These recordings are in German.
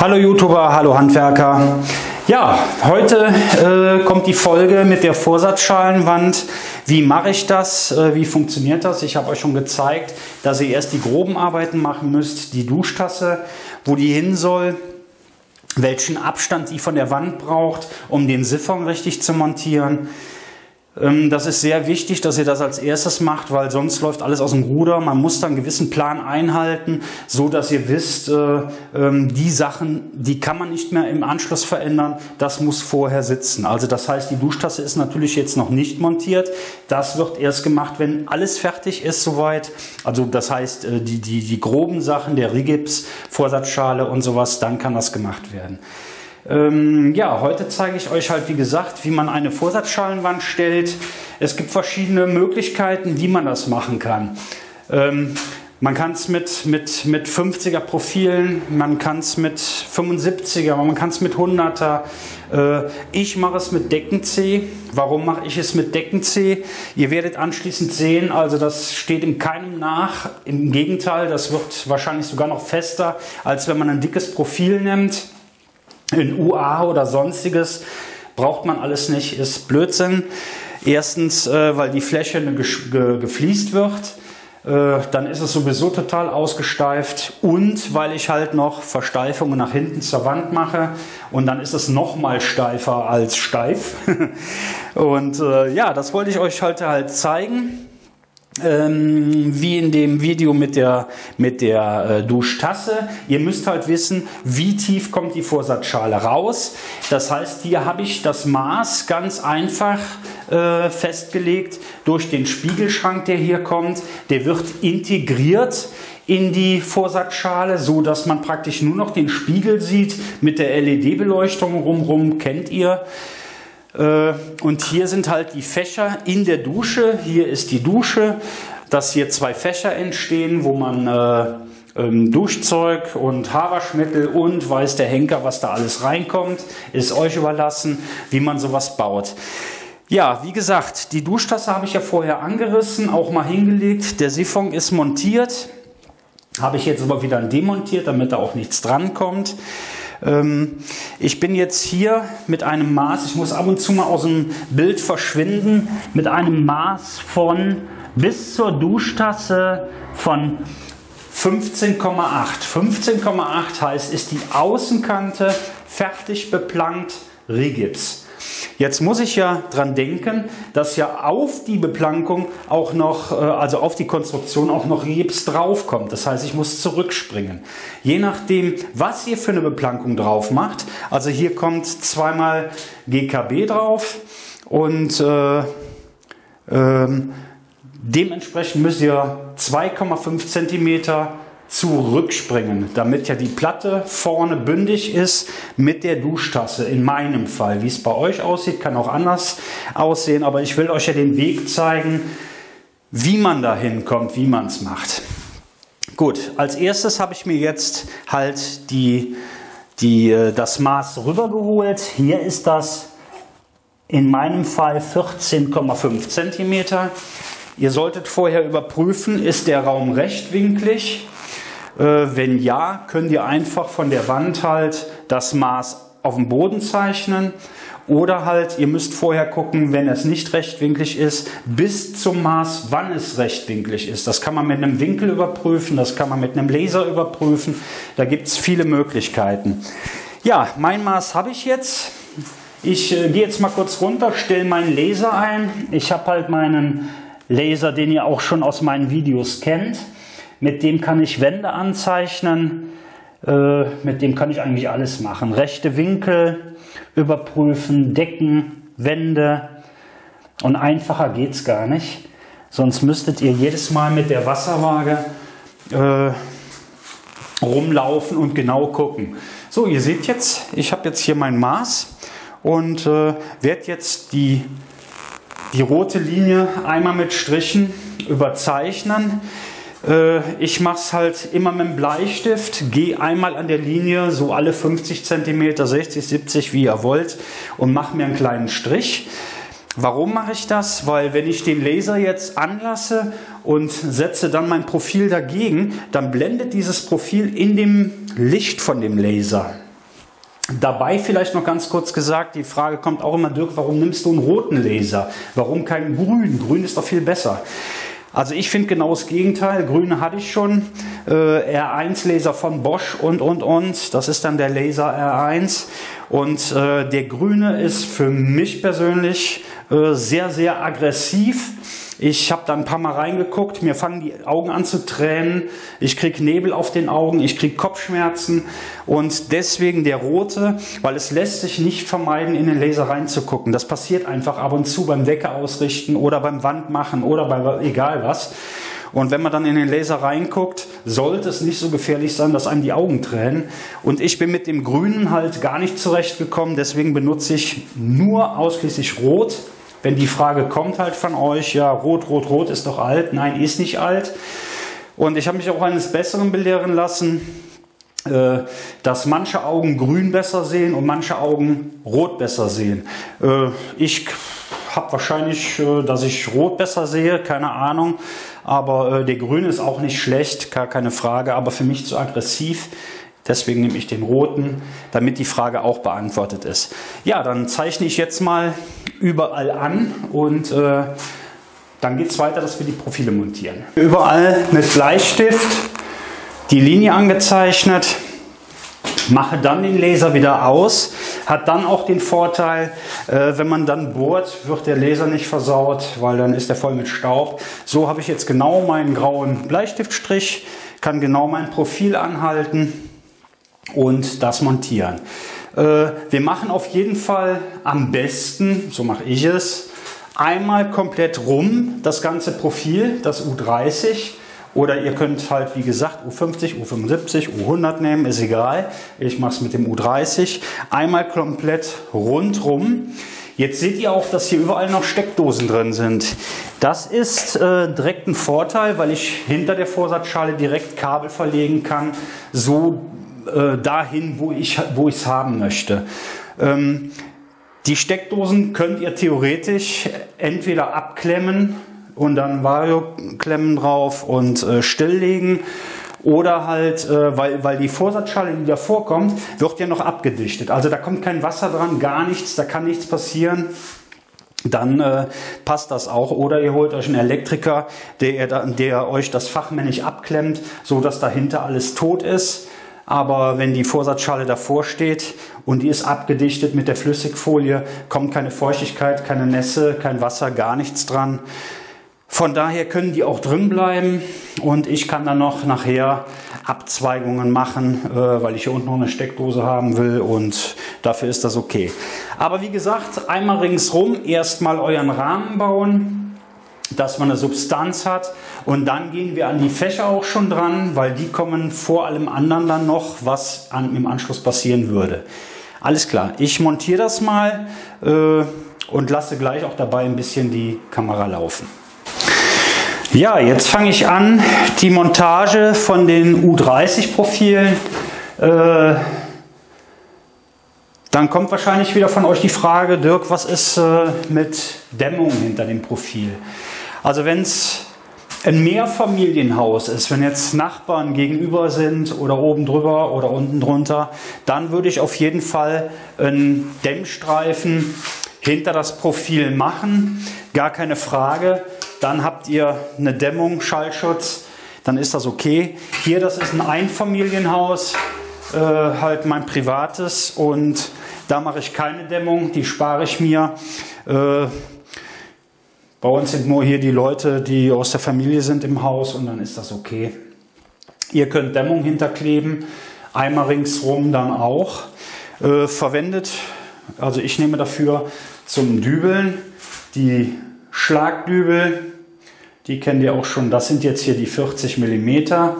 Hallo YouTuber, hallo Handwerker. Ja, heute äh, kommt die Folge mit der Vorsatzschalenwand. Wie mache ich das? Äh, wie funktioniert das? Ich habe euch schon gezeigt, dass ihr erst die groben Arbeiten machen müsst, die Duschtasse, wo die hin soll, welchen Abstand die von der Wand braucht, um den Siphon richtig zu montieren. Ähm, das ist sehr wichtig, dass ihr das als erstes macht, weil sonst läuft alles aus dem Ruder. Man muss dann einen gewissen Plan einhalten, so dass ihr wisst, äh, ähm, die Sachen, die kann man nicht mehr im Anschluss verändern. Das muss vorher sitzen. Also das heißt, die Duschtasse ist natürlich jetzt noch nicht montiert. Das wird erst gemacht, wenn alles fertig ist soweit. Also das heißt, äh, die, die, die groben Sachen, der Rigips, Vorsatzschale und sowas, dann kann das gemacht werden. Ähm, ja, heute zeige ich euch halt, wie gesagt, wie man eine Vorsatzschalenwand stellt. Es gibt verschiedene Möglichkeiten, wie man das machen kann. Ähm, man kann es mit, mit, mit 50er Profilen, man kann es mit 75er, man kann es mit 100er. Äh, ich mache es mit Decken C. Warum mache ich es mit Decken C? Ihr werdet anschließend sehen, also das steht in keinem nach. Im Gegenteil, das wird wahrscheinlich sogar noch fester, als wenn man ein dickes Profil nimmt in UA oder sonstiges braucht man alles nicht, ist Blödsinn. Erstens, äh, weil die Fläche ge ge gefliest wird. Äh, dann ist es sowieso total ausgesteift und weil ich halt noch Versteifungen nach hinten zur Wand mache und dann ist es noch mal steifer als steif. und äh, ja, das wollte ich euch heute halt zeigen ähm, wie in dem Video mit der, mit der äh, Duschtasse. Ihr müsst halt wissen, wie tief kommt die Vorsatzschale raus. Das heißt, hier habe ich das Maß ganz einfach äh, festgelegt durch den Spiegelschrank, der hier kommt. Der wird integriert in die Vorsatzschale, so dass man praktisch nur noch den Spiegel sieht mit der LED-Beleuchtung rumrum, kennt ihr. Äh, und hier sind halt die Fächer in der Dusche. Hier ist die Dusche, dass hier zwei Fächer entstehen, wo man äh, ähm, Duschzeug und Haarwaschmittel und weiß der Henker, was da alles reinkommt. Ist euch überlassen, wie man sowas baut. Ja, wie gesagt, die Duschtasse habe ich ja vorher angerissen, auch mal hingelegt. Der Siphon ist montiert. Habe ich jetzt aber wieder demontiert, damit da auch nichts dran kommt. Ähm, ich bin jetzt hier mit einem Maß, ich muss ab und zu mal aus dem Bild verschwinden, mit einem Maß von bis zur Duschtasse von 15,8. 15,8 heißt, ist die Außenkante fertig beplankt, Rigips. Jetzt muss ich ja dran denken, dass ja auf die Beplankung auch noch, äh, also auf die Konstruktion auch noch Gips draufkommt. Das heißt, ich muss zurückspringen. Je nachdem, was ihr für eine Beplankung drauf macht, also hier kommt zweimal GKB drauf und äh, ähm, dementsprechend müsst ihr 2,5 Zentimeter zurückspringen, damit ja die Platte vorne bündig ist mit der Duschtasse. In meinem Fall, wie es bei euch aussieht, kann auch anders aussehen, aber ich will euch ja den Weg zeigen, wie man da hinkommt, wie man es macht. Gut, als erstes habe ich mir jetzt halt die, die, äh, das Maß rübergeholt. Hier ist das in meinem Fall 14,5 cm. Ihr solltet vorher überprüfen, ist der Raum rechtwinklig wenn ja, könnt ihr einfach von der Wand halt das Maß auf dem Boden zeichnen. Oder halt, ihr müsst vorher gucken, wenn es nicht rechtwinklig ist, bis zum Maß, wann es rechtwinklig ist. Das kann man mit einem Winkel überprüfen, das kann man mit einem Laser überprüfen. Da gibt es viele Möglichkeiten. Ja, mein Maß habe ich jetzt. Ich äh, gehe jetzt mal kurz runter, stelle meinen Laser ein. Ich habe halt meinen Laser, den ihr auch schon aus meinen Videos kennt. Mit dem kann ich Wände anzeichnen. Äh, mit dem kann ich eigentlich alles machen. Rechte Winkel überprüfen, Decken, Wände. Und einfacher geht es gar nicht. Sonst müsstet ihr jedes Mal mit der Wasserwaage äh, rumlaufen und genau gucken. So, ihr seht jetzt, ich habe jetzt hier mein Maß und äh, werde jetzt die, die rote Linie einmal mit Strichen überzeichnen. Äh, ich mache es halt immer mit dem Bleistift, gehe einmal an der Linie, so alle 50 cm, 60, 70, wie ihr wollt, und mache mir einen kleinen Strich. Warum mache ich das? Weil wenn ich den Laser jetzt anlasse und setze dann mein Profil dagegen, dann blendet dieses Profil in dem Licht von dem Laser. Dabei vielleicht noch ganz kurz gesagt, die Frage kommt auch immer, Dirk, warum nimmst du einen roten Laser? Warum keinen grünen? Grün ist doch viel besser. Also ich finde genau das Gegenteil. Grüne hatte ich schon. Äh, R1 Laser von Bosch und, und, und. Das ist dann der Laser R1. Und äh, der grüne ist für mich persönlich äh, sehr, sehr aggressiv. Ich habe da ein paar Mal reingeguckt, mir fangen die Augen an zu tränen, ich kriege Nebel auf den Augen, ich kriege Kopfschmerzen und deswegen der rote, weil es lässt sich nicht vermeiden, in den Laser reinzugucken. Das passiert einfach ab und zu beim Decke ausrichten oder beim Wandmachen oder bei egal was. Und wenn man dann in den Laser reinguckt, sollte es nicht so gefährlich sein, dass einem die Augen tränen. Und ich bin mit dem Grünen halt gar nicht zurechtgekommen. Deswegen benutze ich nur ausschließlich Rot. Wenn die Frage kommt halt von euch, ja, Rot, Rot, Rot ist doch alt. Nein, ist nicht alt. Und ich habe mich auch eines Besseren belehren lassen, äh, dass manche Augen grün besser sehen und manche Augen rot besser sehen. Äh, ich habe wahrscheinlich, äh, dass ich rot besser sehe, keine Ahnung. Aber der grüne ist auch nicht schlecht, gar keine Frage, aber für mich zu aggressiv. Deswegen nehme ich den roten, damit die Frage auch beantwortet ist. Ja, dann zeichne ich jetzt mal überall an und äh, dann geht es weiter, dass wir die Profile montieren. Überall mit Bleistift die Linie angezeichnet, mache dann den Laser wieder aus, hat dann auch den Vorteil, äh, wenn man dann bohrt, wird der Laser nicht versaut, weil dann ist er voll mit Staub. So habe ich jetzt genau meinen grauen Bleistiftstrich, kann genau mein Profil anhalten und das montieren. Äh, wir machen auf jeden Fall am besten, so mache ich es, einmal komplett rum das ganze Profil, das U30. Oder ihr könnt halt, wie gesagt, U50, U75, U100 nehmen, ist egal. Ich mache es mit dem U30. Einmal komplett rundrum. Jetzt seht ihr auch, dass hier überall noch Steckdosen drin sind. Das ist äh, direkt ein Vorteil, weil ich hinter der Vorsatzschale direkt Kabel verlegen kann, so äh, dahin, wo ich es haben möchte. Ähm, die Steckdosen könnt ihr theoretisch entweder abklemmen und dann Vario-Klemmen drauf und äh, stilllegen oder halt, äh, weil, weil die Vorsatzschale, die davor kommt, wird ja noch abgedichtet. Also da kommt kein Wasser dran, gar nichts, da kann nichts passieren. Dann äh, passt das auch. Oder ihr holt euch einen Elektriker, der, der euch das fachmännisch abklemmt, so dass dahinter alles tot ist. Aber wenn die Vorsatzschale davor steht und die ist abgedichtet mit der Flüssigfolie, kommt keine Feuchtigkeit, keine Nässe, kein Wasser, gar nichts dran. Von daher können die auch drin bleiben und ich kann dann noch nachher Abzweigungen machen, äh, weil ich hier unten noch eine Steckdose haben will und dafür ist das okay. Aber wie gesagt, einmal ringsrum erstmal euren Rahmen bauen, dass man eine Substanz hat. Und dann gehen wir an die Fächer auch schon dran, weil die kommen vor allem anderen dann noch, was an, im Anschluss passieren würde. Alles klar, ich montiere das mal äh, und lasse gleich auch dabei ein bisschen die Kamera laufen. Ja, jetzt fange ich an, die Montage von den U30-Profilen. Äh, dann kommt wahrscheinlich wieder von euch die Frage, Dirk, was ist äh, mit Dämmung hinter dem Profil? Also wenn es ein Mehrfamilienhaus ist, wenn jetzt Nachbarn gegenüber sind oder oben drüber oder unten drunter, dann würde ich auf jeden Fall einen Dämmstreifen hinter das Profil machen. Gar keine Frage. Dann habt ihr eine Dämmung, Schallschutz, dann ist das okay. Hier, das ist ein Einfamilienhaus, äh, halt mein privates und da mache ich keine Dämmung, die spare ich mir. Äh, bei uns sind nur hier die Leute, die aus der Familie sind im Haus und dann ist das okay. Ihr könnt Dämmung hinterkleben, einmal ringsrum dann auch. Äh, verwendet, also ich nehme dafür zum Dübeln die Schlagdübel, die kennt ihr auch schon, das sind jetzt hier die 40 Millimeter.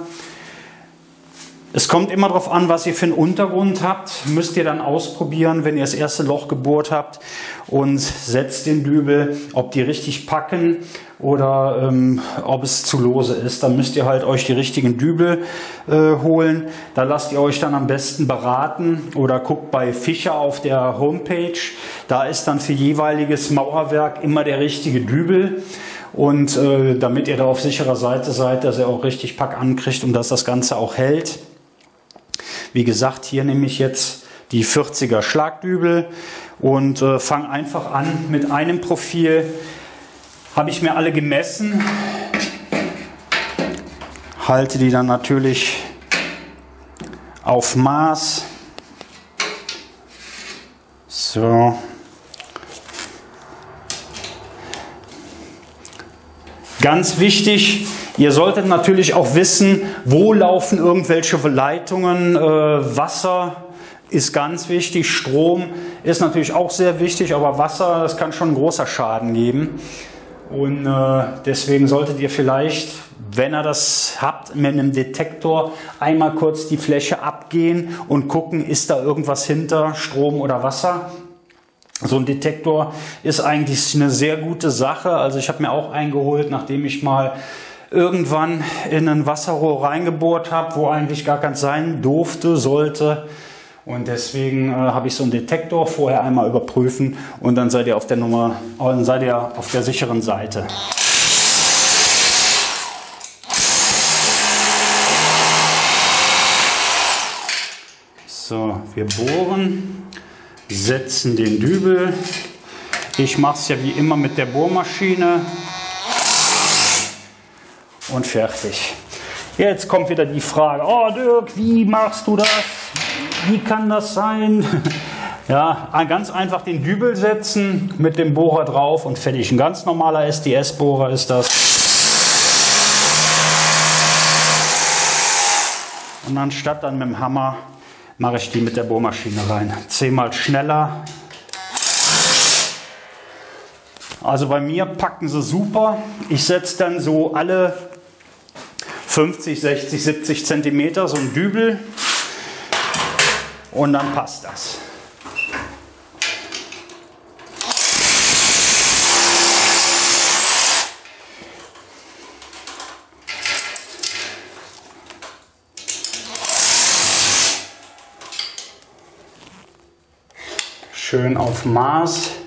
Es kommt immer darauf an, was ihr für einen Untergrund habt. Müsst ihr dann ausprobieren, wenn ihr das erste Loch gebohrt habt und setzt den Dübel, ob die richtig packen oder ähm, ob es zu lose ist. Dann müsst ihr halt euch die richtigen Dübel äh, holen. Da lasst ihr euch dann am besten beraten oder guckt bei Fischer auf der Homepage. Da ist dann für jeweiliges Mauerwerk immer der richtige Dübel. Und äh, damit ihr da auf sicherer Seite seid, dass ihr auch richtig Pack ankriegt und dass das Ganze auch hält. Wie gesagt, hier nehme ich jetzt die 40er Schlagdübel und äh, fange einfach an mit einem Profil. Habe ich mir alle gemessen, halte die dann natürlich auf Maß. So. Ganz wichtig, ihr solltet natürlich auch wissen, wo laufen irgendwelche Leitungen, äh, Wasser ist ganz wichtig, Strom ist natürlich auch sehr wichtig, aber Wasser, das kann schon ein großer Schaden geben. Und äh, deswegen solltet ihr vielleicht, wenn ihr das habt, mit einem Detektor einmal kurz die Fläche abgehen und gucken, ist da irgendwas hinter, Strom oder Wasser. So ein Detektor ist eigentlich eine sehr gute Sache. Also ich habe mir auch eingeholt, nachdem ich mal irgendwann in ein Wasserrohr reingebohrt habe, wo eigentlich gar keins sein durfte, sollte. Und deswegen äh, habe ich so einen Detektor vorher einmal überprüfen und dann seid ihr auf der Nummer, dann seid ihr auf der sicheren Seite. So, wir bohren, setzen den Dübel. Ich mache es ja wie immer mit der Bohrmaschine und fertig. Jetzt kommt wieder die Frage, oh Dirk, wie machst du das? Wie kann das sein? Ja, ganz einfach den Dübel setzen, mit dem Bohrer drauf und fertig. Ein ganz normaler SDS-Bohrer ist das. Und anstatt dann mit dem Hammer mache ich die mit der Bohrmaschine rein. Zehnmal schneller. Also bei mir packen sie super. Ich setze dann so alle 50, 60, 70 Zentimeter so ein Dübel und dann passt das. Schön auf Maß.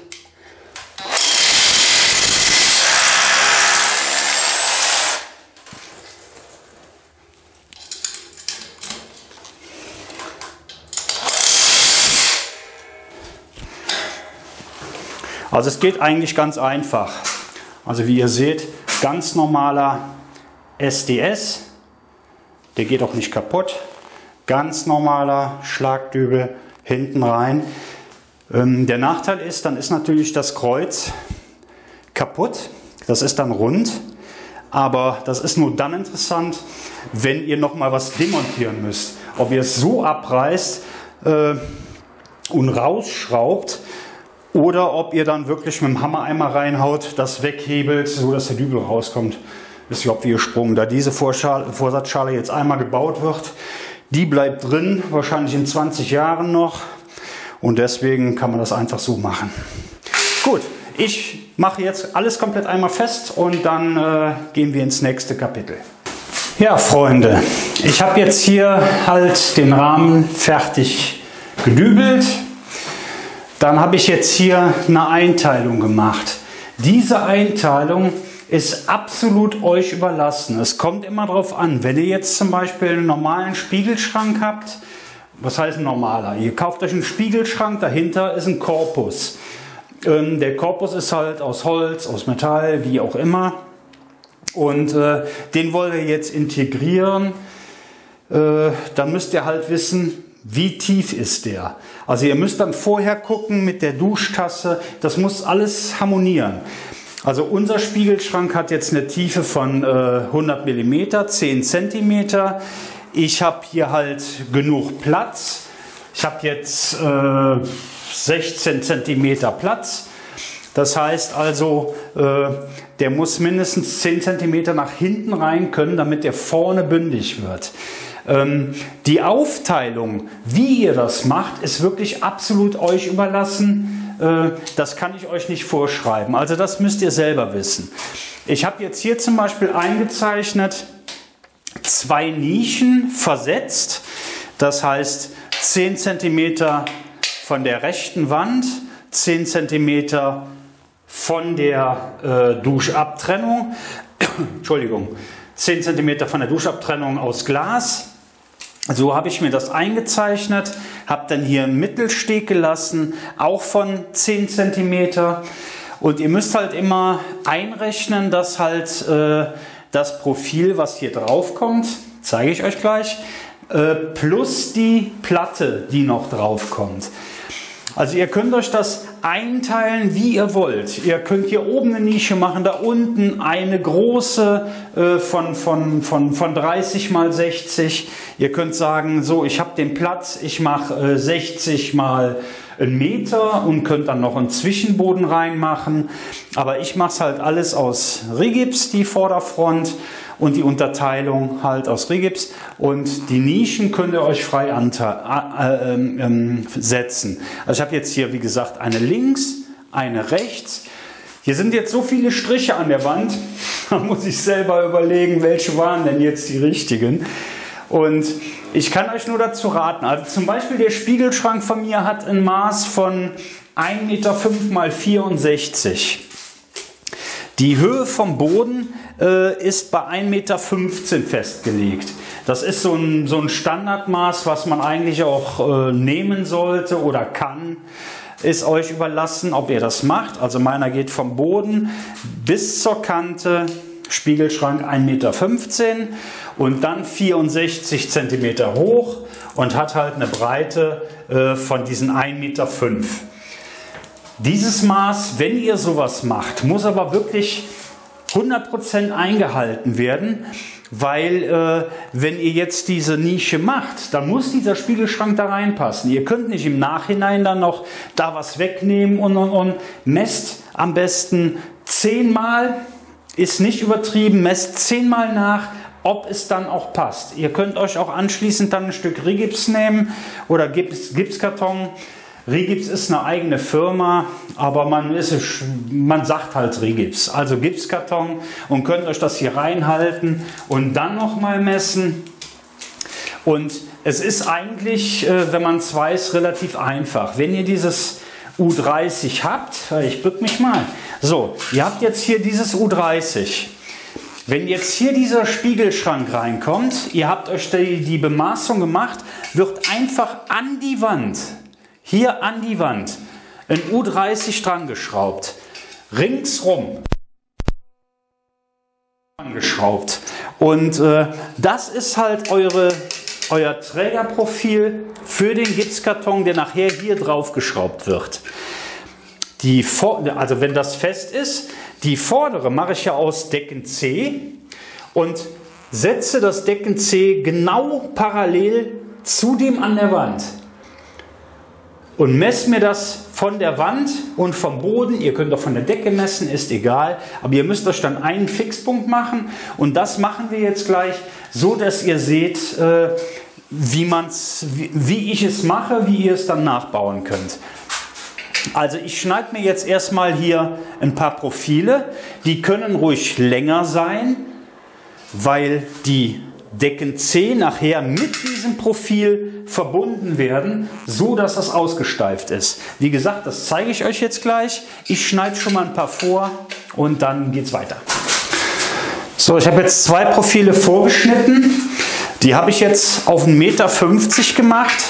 Also es geht eigentlich ganz einfach. Also wie ihr seht, ganz normaler SDS, der geht auch nicht kaputt. Ganz normaler Schlagdübel hinten rein. Ähm, der Nachteil ist, dann ist natürlich das Kreuz kaputt. Das ist dann rund. Aber das ist nur dann interessant, wenn ihr nochmal was demontieren müsst. Ob ihr es so abreißt äh, und rausschraubt, oder ob ihr dann wirklich mit dem Hammer einmal reinhaut, das weghebelt, so dass der Dübel rauskommt. Ist überhaupt wie gesprungen. Da diese Vorsatzschale jetzt einmal gebaut wird, die bleibt drin, wahrscheinlich in 20 Jahren noch. Und deswegen kann man das einfach so machen. Gut, ich mache jetzt alles komplett einmal fest und dann äh, gehen wir ins nächste Kapitel. Ja, Freunde, ich habe jetzt hier halt den Rahmen fertig gedübelt. Dann habe ich jetzt hier eine Einteilung gemacht. Diese Einteilung ist absolut euch überlassen. Es kommt immer darauf an, wenn ihr jetzt zum Beispiel einen normalen Spiegelschrank habt, was heißt ein normaler? Ihr kauft euch einen Spiegelschrank, dahinter ist ein Korpus. Ähm, der Korpus ist halt aus Holz, aus Metall, wie auch immer. Und äh, den wollt ihr jetzt integrieren. Äh, dann müsst ihr halt wissen, wie tief ist der? Also ihr müsst dann vorher gucken mit der Duschtasse, das muss alles harmonieren. Also unser Spiegelschrank hat jetzt eine Tiefe von äh, 100 mm, 10 cm. Ich habe hier halt genug Platz. Ich habe jetzt äh, 16 cm Platz. Das heißt also, äh, der muss mindestens 10 cm nach hinten rein können, damit der vorne bündig wird. Ähm, die Aufteilung, wie ihr das macht, ist wirklich absolut euch überlassen. Äh, das kann ich euch nicht vorschreiben. Also das müsst ihr selber wissen. Ich habe jetzt hier zum Beispiel eingezeichnet zwei Nischen versetzt. Das heißt 10 cm von der rechten Wand, 10 cm von der äh, Duschabtrennung. Entschuldigung. 10 cm von der Duschabtrennung aus Glas So habe ich mir das eingezeichnet, habe dann hier einen Mittelsteg gelassen, auch von 10 cm. Und ihr müsst halt immer einrechnen, dass halt äh, das Profil, was hier drauf kommt, zeige ich euch gleich, äh, plus die Platte, die noch drauf kommt. Also ihr könnt euch das einteilen, wie ihr wollt. Ihr könnt hier oben eine Nische machen, da unten eine große äh, von, von, von, von 30 mal 60. Ihr könnt sagen, so, ich habe den Platz, ich mache äh, 60 mal einen Meter und könnt dann noch einen Zwischenboden reinmachen. Aber ich mache es halt alles aus Rigips, die Vorderfront und die Unterteilung halt aus Rigips und die Nischen könnt ihr euch frei äh, ähm, setzen. Also ich habe jetzt hier wie gesagt eine links, eine rechts. Hier sind jetzt so viele Striche an der Wand, da muss ich selber überlegen, welche waren denn jetzt die richtigen. Und ich kann euch nur dazu raten, also zum Beispiel der Spiegelschrank von mir hat ein Maß von 1,5 Meter x 64. Die Höhe vom Boden äh, ist bei 1,15 Meter festgelegt. Das ist so ein, so ein Standardmaß, was man eigentlich auch äh, nehmen sollte oder kann. Ist euch überlassen, ob ihr das macht. Also meiner geht vom Boden bis zur Kante, Spiegelschrank 1,15 Meter und dann 64 cm hoch und hat halt eine Breite äh, von diesen 1,5 Meter. Dieses Maß, wenn ihr sowas macht, muss aber wirklich 100% eingehalten werden, weil äh, wenn ihr jetzt diese Nische macht, dann muss dieser Spiegelschrank da reinpassen. Ihr könnt nicht im Nachhinein dann noch da was wegnehmen und und und. Messt am besten zehnmal, ist nicht übertrieben, messt zehnmal nach, ob es dann auch passt. Ihr könnt euch auch anschließend dann ein Stück Rigips nehmen oder Gips, Gipskarton Regips ist eine eigene Firma, aber man, ist, man sagt halt Regips, also Gipskarton und könnt euch das hier reinhalten und dann nochmal messen. Und es ist eigentlich, äh, wenn man es weiß, relativ einfach. Wenn ihr dieses U30 habt, ich bück mich mal, so, ihr habt jetzt hier dieses U30. Wenn jetzt hier dieser Spiegelschrank reinkommt, ihr habt euch die, Bemaßung gemacht, wird einfach an die Wand hier an die Wand ein U30 dran geschraubt, ringsrum angeschraubt. Und äh, das ist halt eure, euer Trägerprofil für den Gipskarton, der nachher hier drauf geschraubt wird. Die also wenn das fest ist, die vordere mache ich ja aus Decken C und setze das Decken C genau parallel zu dem an der Wand und messe mir das von der Wand und vom Boden. Ihr könnt auch von der Decke messen, ist egal. Aber ihr müsst euch dann einen Fixpunkt machen und das machen wir jetzt gleich, so dass ihr seht, äh, wie, man's, wie, wie ich es mache, wie ihr es dann nachbauen könnt. Also ich schneide mir jetzt erstmal hier ein paar Profile. Die können ruhig länger sein, weil die Decken C nachher mit diesem Profil verbunden werden, so dass das ausgesteift ist. Wie gesagt, das zeige ich euch jetzt gleich. Ich schneide schon mal ein paar vor und dann geht es weiter. So, ich habe jetzt zwei Profile vorgeschnitten. Die habe ich jetzt auf 1,50 Meter gemacht.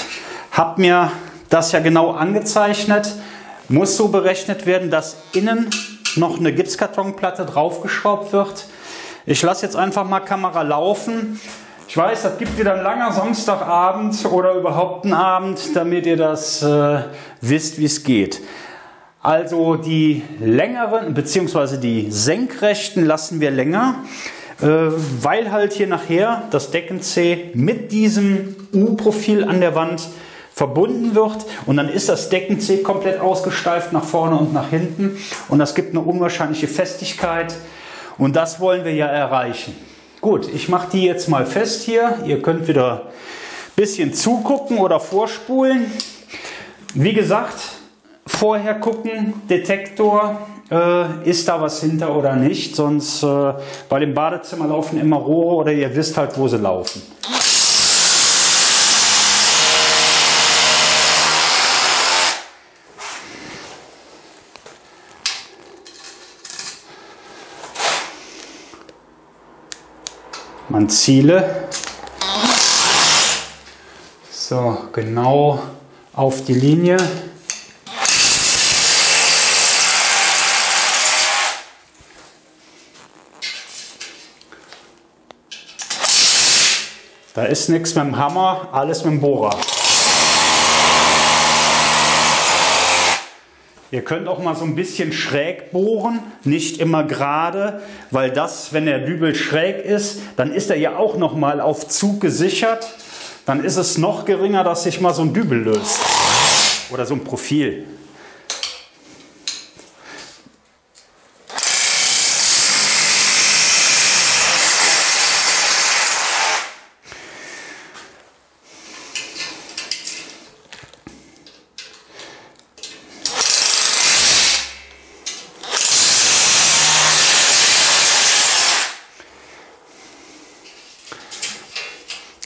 Habe mir das ja genau angezeichnet. Muss so berechnet werden, dass innen noch eine Gipskartonplatte draufgeschraubt wird. Ich lasse jetzt einfach mal Kamera laufen. Ich weiß, das gibt wieder ein langer Samstagabend oder überhaupt einen Abend, damit ihr das äh, wisst, wie es geht. Also die längeren bzw. die senkrechten lassen wir länger, äh, weil halt hier nachher das Decken C mit diesem U-Profil an der Wand verbunden wird und dann ist das Decken C komplett ausgesteift nach vorne und nach hinten und das gibt eine unwahrscheinliche Festigkeit und das wollen wir ja erreichen. Gut, ich mache die jetzt mal fest hier. Ihr könnt wieder ein bisschen zugucken oder vorspulen. Wie gesagt, vorher gucken, Detektor, äh, ist da was hinter oder nicht. Sonst äh, bei dem Badezimmer laufen immer Rohre oder ihr wisst halt, wo sie laufen. Man ziele So, genau auf die Linie. Da ist nichts mit dem Hammer, alles mit dem Bohrer. Ihr könnt auch mal so ein bisschen schräg bohren, nicht immer gerade, weil das, wenn der Dübel schräg ist, dann ist er ja auch noch mal auf Zug gesichert. Dann ist es noch geringer, dass sich mal so ein Dübel löst oder so ein Profil.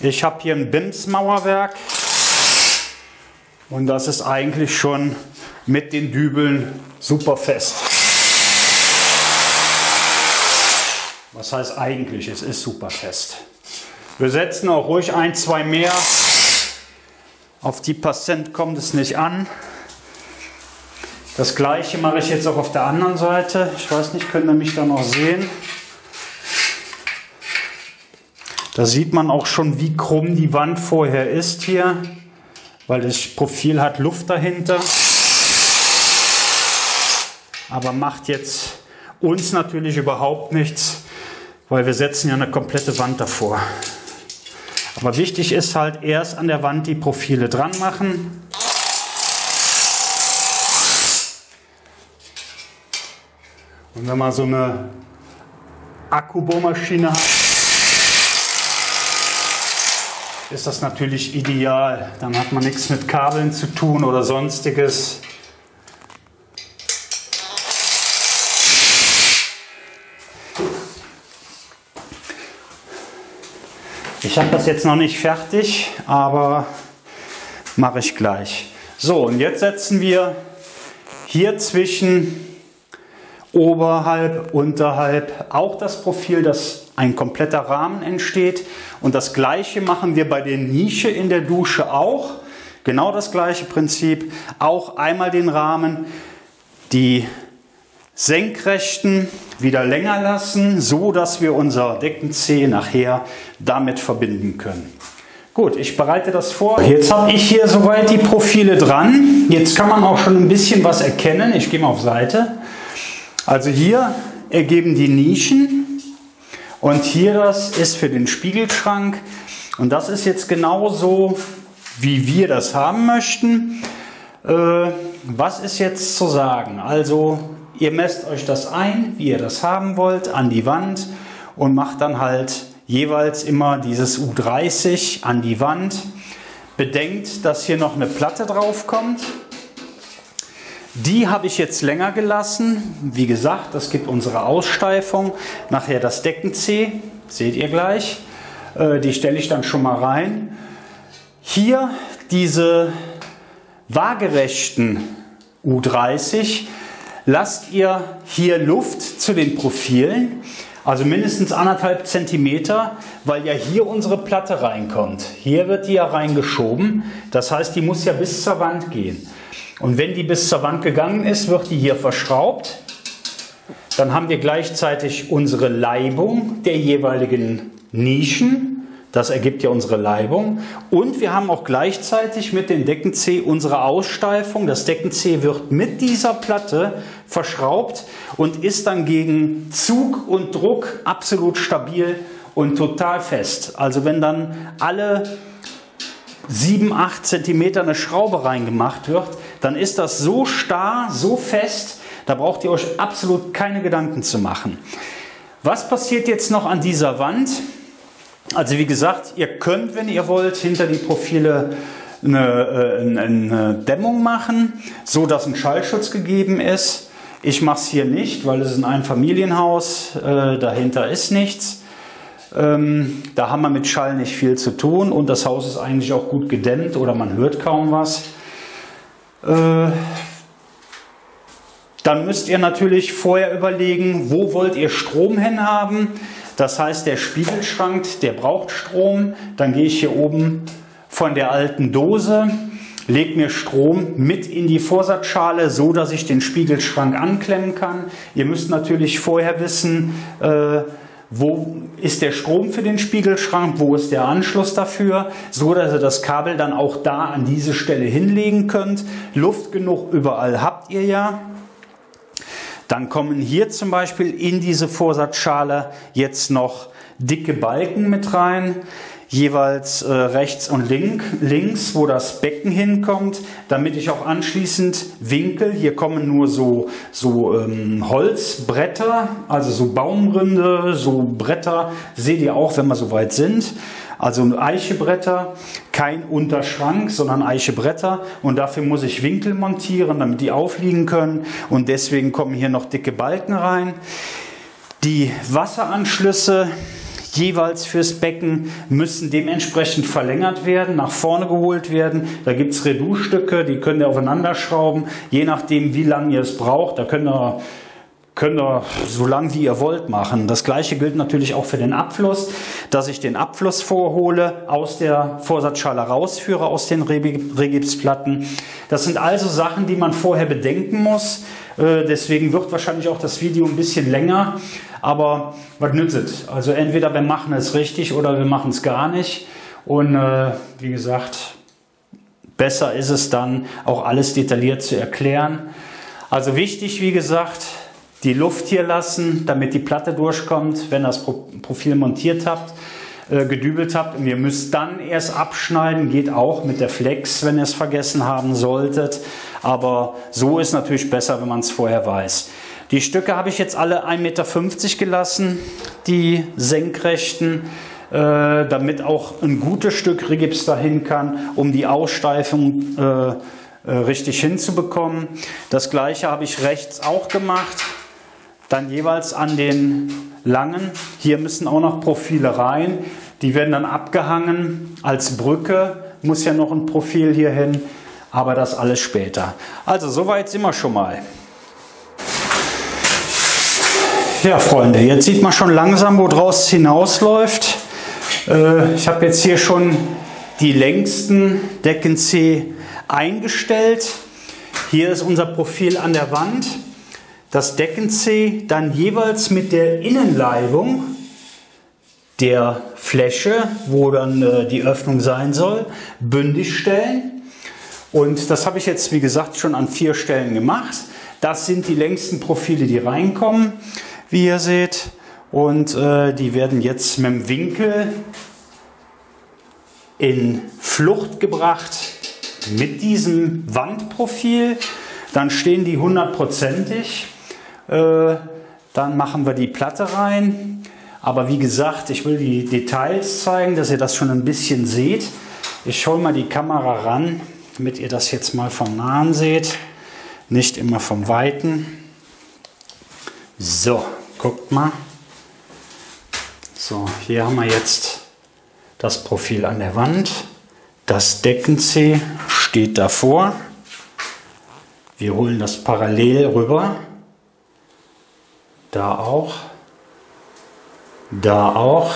Ich habe hier ein BIMS-Mauerwerk und das ist eigentlich schon mit den Dübeln super fest. Was heißt eigentlich? Es ist super fest. Wir setzen auch ruhig ein, zwei mehr. Auf die Patient kommt es nicht an. Das gleiche mache ich jetzt auch auf der anderen Seite. Ich weiß nicht, könnt ihr mich da noch sehen? Da sieht man auch schon, wie krumm die Wand vorher ist hier, weil das Profil hat Luft dahinter. Aber macht jetzt uns natürlich überhaupt nichts, weil wir setzen ja eine komplette Wand davor. Aber wichtig ist halt erst an der Wand die Profile dran machen. Und wenn man so eine Akkubohrmaschine hat, ist das natürlich ideal. Dann hat man nichts mit Kabeln zu tun oder sonstiges. Ich habe das jetzt noch nicht fertig, aber mache ich gleich. So, und jetzt setzen wir hier zwischen oberhalb, unterhalb auch das Profil, dass ein kompletter Rahmen entsteht. Und das gleiche machen wir bei der Nische in der Dusche auch. Genau das gleiche Prinzip. Auch einmal den Rahmen, die Senkrechten wieder länger lassen, so dass wir unser Deckenzeh nachher damit verbinden können. Gut, ich bereite das vor. Jetzt habe ich hier soweit die Profile dran. Jetzt kann man auch schon ein bisschen was erkennen. Ich gehe mal auf Seite. Also hier ergeben die Nischen und hier das ist für den Spiegelschrank. Und das ist jetzt genauso, wie wir das haben möchten. Äh, was ist jetzt zu sagen? Also ihr messt euch das ein, wie ihr das haben wollt, an die Wand und macht dann halt jeweils immer dieses U30 an die Wand. Bedenkt, dass hier noch eine Platte drauf kommt. Die habe ich jetzt länger gelassen. Wie gesagt, das gibt unsere Aussteifung. Nachher das Deckenzeh, seht ihr gleich. Äh, die stelle ich dann schon mal rein. Hier diese waagerechten U30 lasst ihr hier Luft zu den Profilen, also mindestens anderthalb Zentimeter, weil ja hier unsere Platte reinkommt. Hier wird die ja reingeschoben, das heißt, die muss ja bis zur Wand gehen. Und wenn die bis zur Wand gegangen ist, wird die hier verschraubt. Dann haben wir gleichzeitig unsere Leibung der jeweiligen Nischen. Das ergibt ja unsere Leibung. Und wir haben auch gleichzeitig mit dem Deckenzeh unsere Aussteifung. Das Deckenzeh wird mit dieser Platte verschraubt und ist dann gegen Zug und Druck absolut stabil und total fest. Also wenn dann alle 7, 8 cm eine Schraube reingemacht wird, dann ist das so starr, so fest, da braucht ihr euch absolut keine Gedanken zu machen. Was passiert jetzt noch an dieser Wand? Also wie gesagt, ihr könnt, wenn ihr wollt, hinter die Profile eine, äh, eine Dämmung machen, so dass ein Schallschutz gegeben ist. Ich mache es hier nicht, weil es ist ein Einfamilienhaus, äh, dahinter ist nichts. Ähm, da haben wir mit Schall nicht viel zu tun und das Haus ist eigentlich auch gut gedämmt oder man hört kaum was. Äh, dann müsst ihr natürlich vorher überlegen, wo wollt ihr Strom hin haben. Das heißt, der Spiegelschrank, der braucht Strom. Dann gehe ich hier oben von der alten Dose, lege mir Strom mit in die Vorsatzschale, so dass ich den Spiegelschrank anklemmen kann. Ihr müsst natürlich vorher wissen, äh, wo ist der Strom für den Spiegelschrank, wo ist der Anschluss dafür, so dass ihr das Kabel dann auch da an diese Stelle hinlegen könnt. Luft genug überall habt ihr ja. Dann kommen hier zum Beispiel in diese Vorsatzschale jetzt noch dicke Balken mit rein jeweils äh, rechts und link, links, wo das Becken hinkommt, damit ich auch anschließend Winkel, hier kommen nur so, so ähm, Holzbretter, also so Baumrinde, so Bretter, seht ihr auch, wenn wir so weit sind. Also Eichebretter, kein Unterschrank, sondern Eichebretter und dafür muss ich Winkel montieren, damit die aufliegen können und deswegen kommen hier noch dicke Balken rein. Die Wasseranschlüsse, jeweils fürs Becken müssen dementsprechend verlängert werden, nach vorne geholt werden. Da gibt es Redu-Stücke, die könnt ihr aufeinander schrauben, je nachdem wie lange ihr es braucht. Da könnt ihr könnt ihr so lang wie ihr wollt machen. Das gleiche gilt natürlich auch für den Abfluss, dass ich den Abfluss vorhole, aus der Vorsatzschale rausführe, aus den Regipsplatten. Das sind also Sachen, die man vorher bedenken muss. Äh, deswegen wird wahrscheinlich auch das Video ein bisschen länger. Aber was nützt es? Also entweder wir machen es richtig oder wir machen es gar nicht. Und äh, wie gesagt, besser ist es dann, auch alles detailliert zu erklären. Also wichtig, wie gesagt, die Luft hier lassen, damit die Platte durchkommt, wenn ihr das Profil montiert habt, äh, gedübelt habt. Und ihr müsst dann erst abschneiden, geht auch mit der Flex, wenn ihr es vergessen haben solltet. Aber so ist natürlich besser, wenn man es vorher weiß. Die Stücke habe ich jetzt alle 1,50 Meter gelassen, die senkrechten, äh, damit auch ein gutes Stück Rigips dahin kann, um die Aussteifung äh, äh, richtig hinzubekommen. Das gleiche habe ich rechts auch gemacht, dann jeweils an den langen. Hier müssen auch noch Profile rein, die werden dann abgehangen als Brücke, muss ja noch ein Profil hier hin, aber das alles später. Also soweit sind wir schon mal. Ja, Freunde, jetzt sieht man schon langsam, wo draus hinausläuft. Äh, ich habe jetzt hier schon die längsten Decken C eingestellt. Hier ist unser Profil an der Wand. Das Decken C dann jeweils mit der Innenleibung der Fläche, wo dann äh, die Öffnung sein soll, bündig stellen. Und das habe ich jetzt, wie gesagt, schon an vier Stellen gemacht. Das sind die längsten Profile, die reinkommen wie ihr seht. Und äh, die werden jetzt mit dem Winkel in Flucht gebracht mit diesem Wandprofil. Dann stehen die hundertprozentig. Äh, dann machen wir die Platte rein. Aber wie gesagt, ich will die Details zeigen, dass ihr das schon ein bisschen seht. Ich hole mal die Kamera ran, damit ihr das jetzt mal vom Nahen seht, nicht immer vom Weiten. So, guckt mal. So, hier haben wir jetzt das Profil an der Wand. Das Decken-C steht davor. Wir holen das parallel rüber. Da auch. Da auch.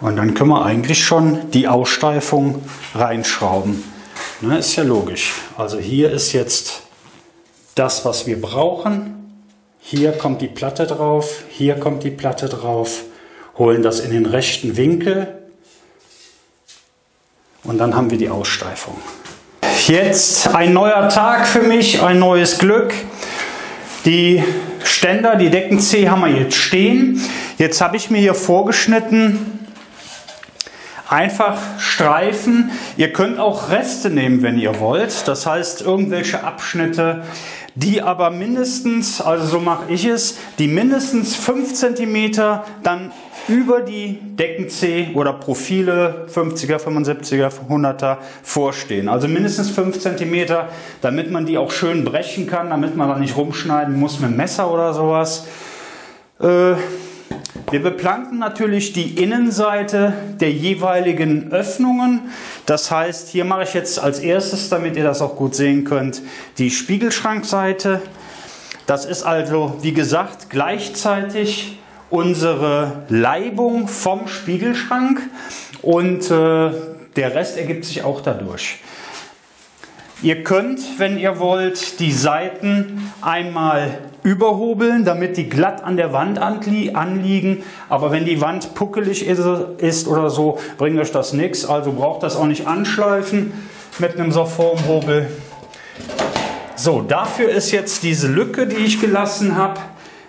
Und dann können wir eigentlich schon die Aussteifung reinschrauben. Ne, ist ja logisch. Also hier ist jetzt das, was wir brauchen. Hier kommt die Platte drauf, hier kommt die Platte drauf, holen das in den rechten Winkel und dann haben wir die Aussteifung. Jetzt ein neuer Tag für mich, ein neues Glück. Die Ständer, die Decken C haben wir jetzt stehen. Jetzt habe ich mir hier vorgeschnitten, einfach Streifen. Ihr könnt auch Reste nehmen, wenn ihr wollt. Das heißt, irgendwelche Abschnitte, die aber mindestens, also so mache ich es, die mindestens 5 cm dann über die Decken C oder Profile 50er, 75er, 100er vorstehen. Also mindestens 5 cm, damit man die auch schön brechen kann, damit man da nicht rumschneiden muss mit dem Messer oder sowas. Äh, wir beplanken natürlich die Innenseite der jeweiligen Öffnungen. Das heißt, hier mache ich jetzt als erstes, damit ihr das auch gut sehen könnt, die Spiegelschrankseite. Das ist also, wie gesagt, gleichzeitig unsere Leibung vom Spiegelschrank und äh, der Rest ergibt sich auch dadurch. Ihr könnt, wenn ihr wollt, die Seiten einmal überhobeln, damit die glatt an der Wand anliegen. Aber wenn die Wand puckelig ist oder so, bringt euch das nichts. Also braucht das auch nicht anschleifen mit einem Soformhobel. So, dafür ist jetzt diese Lücke, die ich gelassen habe,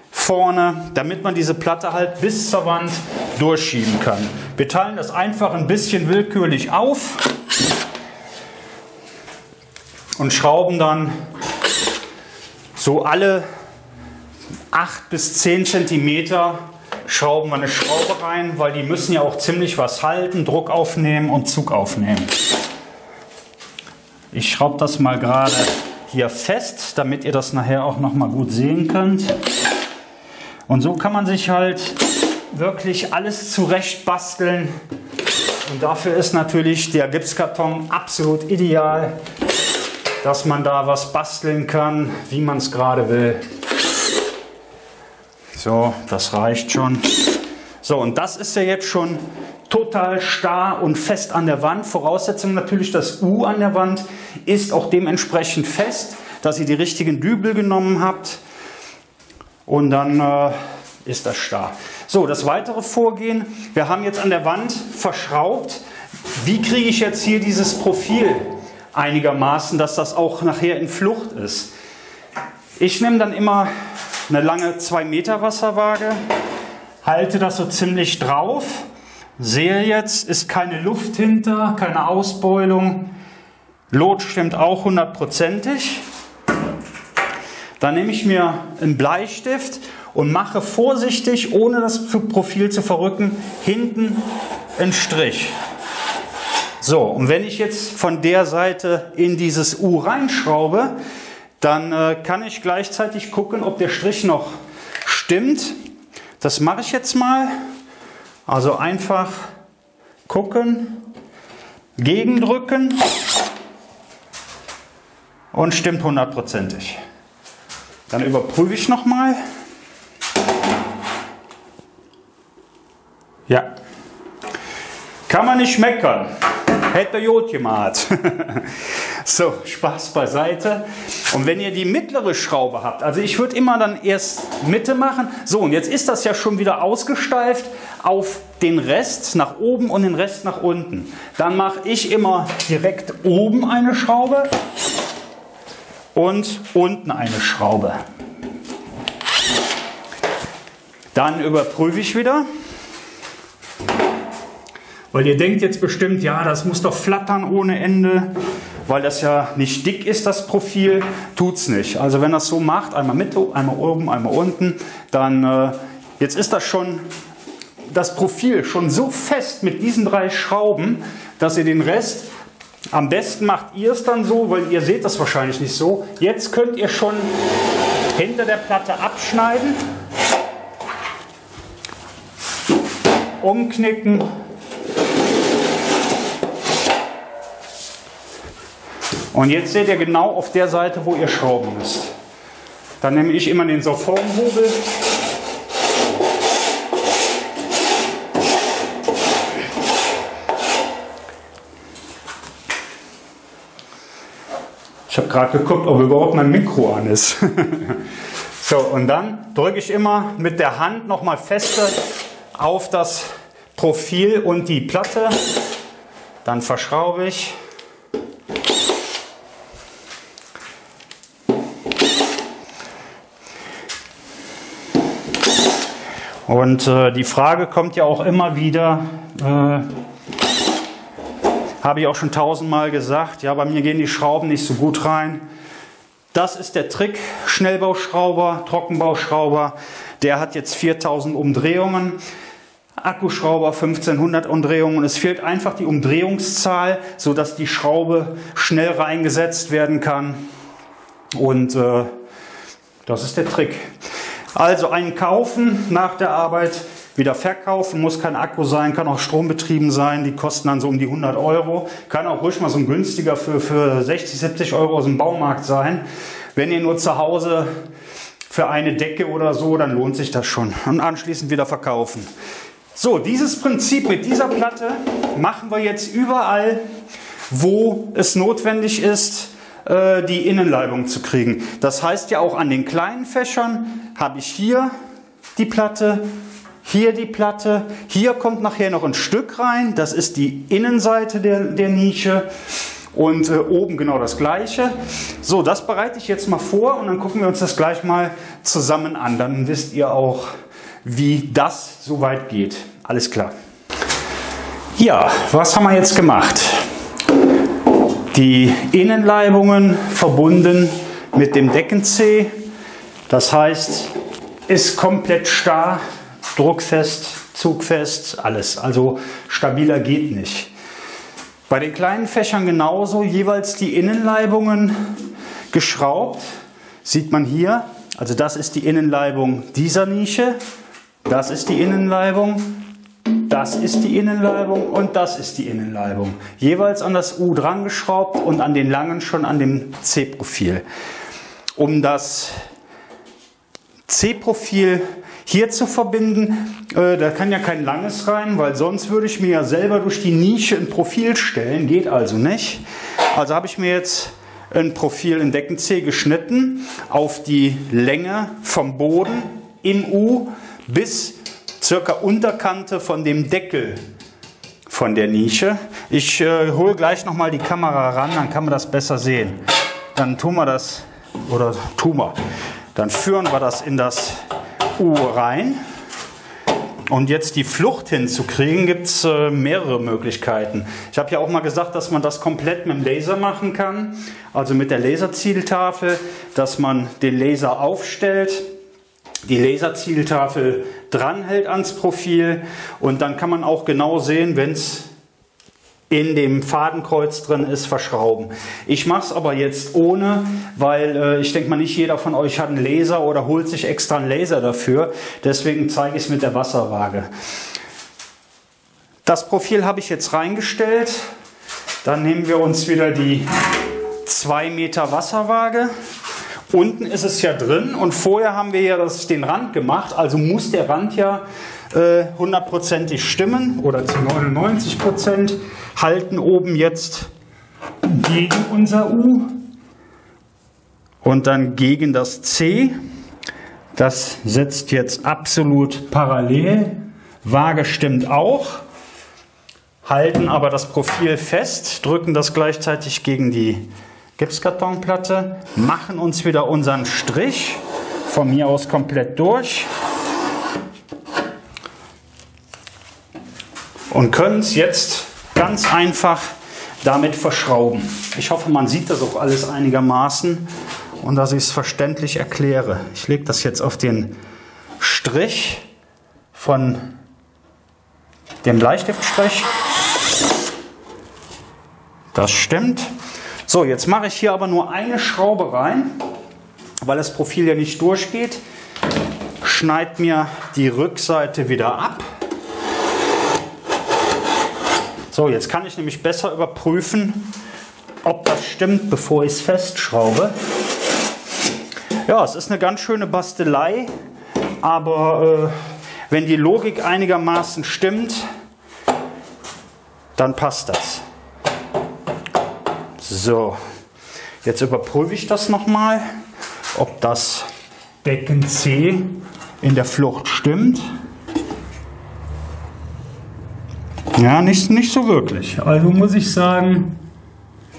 vorne, damit man diese Platte halt bis zur Wand durchschieben kann. Wir teilen das einfach ein bisschen willkürlich auf und schrauben dann so alle 8 bis 10 Zentimeter schrauben wir eine Schraube rein, weil die müssen ja auch ziemlich was halten, Druck aufnehmen und Zug aufnehmen. Ich schraube das mal gerade hier fest, damit ihr das nachher auch noch mal gut sehen könnt. Und so kann man sich halt wirklich alles zurecht basteln. Und dafür ist natürlich der Gipskarton absolut ideal dass man da was basteln kann, wie man es gerade will. So, das reicht schon. So, und das ist ja jetzt schon total starr und fest an der Wand. Voraussetzung natürlich, das U an der Wand ist auch dementsprechend fest, dass ihr die richtigen Dübel genommen habt. Und dann äh, ist das starr. So, das weitere Vorgehen. Wir haben jetzt an der Wand verschraubt. Wie kriege ich jetzt hier dieses Profil einigermaßen, dass das auch nachher in Flucht ist. Ich nehme dann immer eine lange 2 Meter Wasserwaage, halte das so ziemlich drauf, sehe jetzt, ist keine Luft hinter, keine Ausbeulung, Lot stimmt auch hundertprozentig. Dann nehme ich mir einen Bleistift und mache vorsichtig, ohne das Profil zu verrücken, hinten einen Strich. So, und wenn ich jetzt von der Seite in dieses U reinschraube, dann äh, kann ich gleichzeitig gucken, ob der Strich noch stimmt. Das mache ich jetzt mal. Also einfach gucken, gegendrücken und stimmt hundertprozentig. Dann überprüfe ich nochmal. Ja, kann man nicht meckern. Hätte Jod gemacht. so, Spaß beiseite. Und wenn ihr die mittlere Schraube habt, also ich würde immer dann erst Mitte machen. So, und jetzt ist das ja schon wieder ausgesteift auf den Rest nach oben und den Rest nach unten. Dann mache ich immer direkt oben eine Schraube und unten eine Schraube. Dann überprüfe ich wieder. Weil ihr denkt jetzt bestimmt, ja, das muss doch flattern ohne Ende, weil das ja nicht dick ist, das Profil. Tut's nicht. Also wenn das so macht, einmal mit, einmal oben, einmal unten, dann äh, jetzt ist das schon das Profil schon so fest mit diesen drei Schrauben, dass ihr den Rest am besten macht ihr es dann so, weil ihr seht das wahrscheinlich nicht so. Jetzt könnt ihr schon hinter der Platte abschneiden, umknicken Und jetzt seht ihr genau auf der Seite, wo ihr schrauben müsst. Dann nehme ich immer den Soformhobel. Ich habe gerade geguckt, ob überhaupt mein Mikro an ist. so, und dann drücke ich immer mit der Hand nochmal fester auf das Profil und die Platte. Dann verschraube ich. Und äh, die Frage kommt ja auch immer wieder, äh, habe ich auch schon tausendmal gesagt, ja, bei mir gehen die Schrauben nicht so gut rein. Das ist der Trick, Schnellbauschrauber, Trockenbauschrauber, der hat jetzt 4000 Umdrehungen. Akkuschrauber 1500 Umdrehungen. Es fehlt einfach die Umdrehungszahl, sodass die Schraube schnell reingesetzt werden kann. Und äh, das ist der Trick. Also einen kaufen nach der Arbeit, wieder verkaufen, muss kein Akku sein, kann auch strombetrieben sein, die kosten dann so um die 100 Euro. Kann auch ruhig mal so ein günstiger für, für 60, 70 Euro aus dem Baumarkt sein. Wenn ihr nur zu Hause für eine Decke oder so, dann lohnt sich das schon. Und anschließend wieder verkaufen. So, dieses Prinzip mit dieser Platte machen wir jetzt überall, wo es notwendig ist, äh, die Innenleibung zu kriegen. Das heißt ja auch an den kleinen Fächern habe ich hier die Platte, hier die Platte, hier kommt nachher noch ein Stück rein, das ist die Innenseite der, der Nische und äh, oben genau das gleiche. So, das bereite ich jetzt mal vor und dann gucken wir uns das gleich mal zusammen an. Dann wisst ihr auch, wie das soweit geht. Alles klar. Ja, was haben wir jetzt gemacht? Die Innenleibungen verbunden mit dem Decken-C. Das heißt, ist komplett starr, druckfest, zugfest, alles. Also stabiler geht nicht. Bei den kleinen Fächern genauso, jeweils die Innenleibungen geschraubt. Sieht man hier, also das ist die Innenleibung dieser Nische, das ist die Innenleibung, das ist die Innenleibung und das ist die Innenleibung. Jeweils an das U dran geschraubt und an den langen schon an dem C-Profil. Um das C-Profil hier zu verbinden, äh, da kann ja kein langes rein, weil sonst würde ich mir ja selber durch die Nische ein Profil stellen, geht also nicht. Also habe ich mir jetzt ein Profil in Decken C geschnitten auf die Länge vom Boden im U bis circa Unterkante von dem Deckel von der Nische. Ich äh, hole gleich nochmal die Kamera ran, dann kann man das besser sehen. Dann tun wir das, oder tun wir, dann führen wir das in das U rein. Und jetzt die Flucht hinzukriegen, gibt es äh, mehrere Möglichkeiten. Ich habe ja auch mal gesagt, dass man das komplett mit dem Laser machen kann, also mit der Laserzieltafel, dass man den Laser aufstellt, die Laserzieltafel dranhält ans Profil und dann kann man auch genau sehen, wenn es in dem Fadenkreuz drin ist, verschrauben. Ich mache es aber jetzt ohne, weil äh, ich denke mal, nicht jeder von euch hat einen Laser oder holt sich extra einen Laser dafür. Deswegen zeige ich es mit der Wasserwaage. Das Profil habe ich jetzt reingestellt. Dann nehmen wir uns wieder die 2 Meter Wasserwaage. Unten ist es ja drin und vorher haben wir ja das, den Rand gemacht, also muss der Rand ja äh, hundertprozentig stimmen oder zu 99 Prozent halten oben jetzt gegen unser U und dann gegen das C. Das sitzt jetzt absolut parallel. Waage stimmt auch, halten aber das Profil fest, drücken das gleichzeitig gegen die Gipskartonplatte, machen uns wieder unseren Strich, von mir aus komplett durch und können es jetzt ganz einfach damit verschrauben. Ich hoffe, man sieht das auch alles einigermaßen und dass ich es verständlich erkläre. Ich lege das jetzt auf den Strich von dem Bleistiftstrich. Das stimmt. So, jetzt mache ich hier aber nur eine Schraube rein, weil das Profil ja nicht durchgeht. Schneide mir die Rückseite wieder ab. So, jetzt kann ich nämlich besser überprüfen, ob das stimmt, bevor ich es festschraube. Ja, es ist eine ganz schöne Bastelei, aber äh, wenn die Logik einigermaßen stimmt, dann passt das. So, jetzt überprüfe ich das nochmal, ob das Becken C in der Flucht stimmt. Ja, nicht, nicht so wirklich. Also muss ich sagen,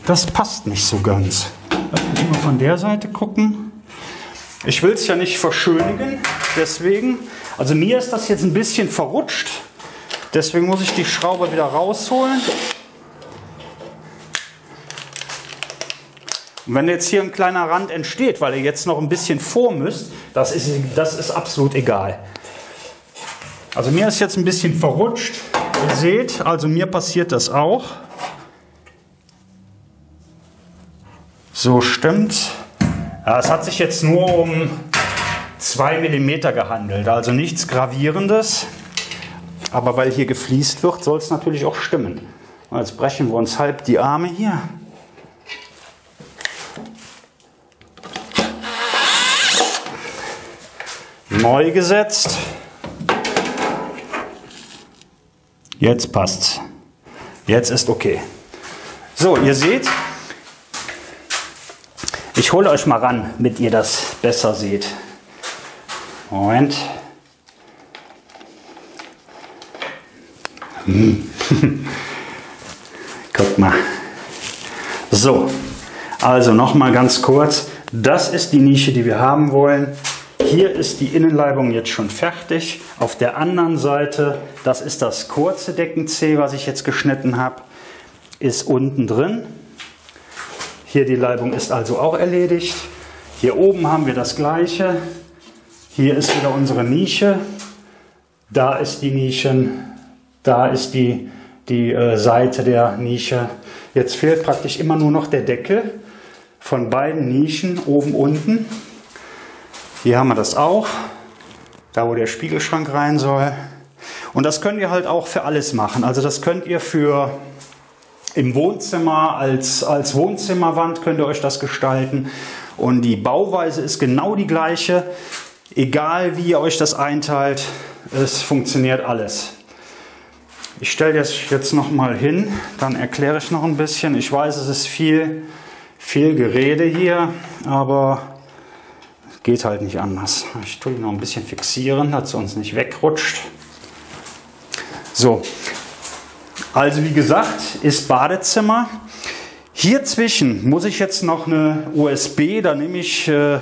das passt nicht so ganz. Mich mal von der Seite gucken. Ich will es ja nicht verschönigen, deswegen, also mir ist das jetzt ein bisschen verrutscht. Deswegen muss ich die Schraube wieder rausholen. Und wenn jetzt hier ein kleiner Rand entsteht, weil ihr jetzt noch ein bisschen vor müsst, das ist, das ist absolut egal. Also mir ist jetzt ein bisschen verrutscht. Ihr seht, also mir passiert das auch. So stimmt. Ja, es hat sich jetzt nur um 2 mm gehandelt, also nichts Gravierendes. Aber weil hier gefliest wird, soll es natürlich auch stimmen. Jetzt brechen wir uns halb die Arme hier. Neu gesetzt. Jetzt passt's. Jetzt ist okay. So, ihr seht, ich hole euch mal ran, damit ihr das besser seht. Moment. Hm. Guck mal. So, also noch mal ganz kurz. Das ist die Nische, die wir haben wollen. Hier ist die Innenleibung jetzt schon fertig. Auf der anderen Seite, das ist das kurze Decken C, was ich jetzt geschnitten habe, ist unten drin. Hier die Leibung ist also auch erledigt. Hier oben haben wir das gleiche. Hier ist wieder unsere Nische. Da ist die Nischen. Da ist die, die äh, Seite der Nische. Jetzt fehlt praktisch immer nur noch der Deckel von beiden Nischen oben unten. Hier haben wir das auch, da wo der Spiegelschrank rein soll. Und das könnt ihr halt auch für alles machen. Also das könnt ihr für im Wohnzimmer als, als Wohnzimmerwand könnt ihr euch das gestalten. Und die Bauweise ist genau die gleiche. Egal wie ihr euch das einteilt, es funktioniert alles. Ich stelle das jetzt noch mal hin, dann erkläre ich noch ein bisschen. Ich weiß, es ist viel, viel Gerede hier, aber Geht halt nicht anders. Ich tue ihn noch ein bisschen fixieren, dass es uns nicht wegrutscht. So, also wie gesagt, ist Badezimmer. Hier zwischen muss ich jetzt noch eine USB, da nehme ich äh,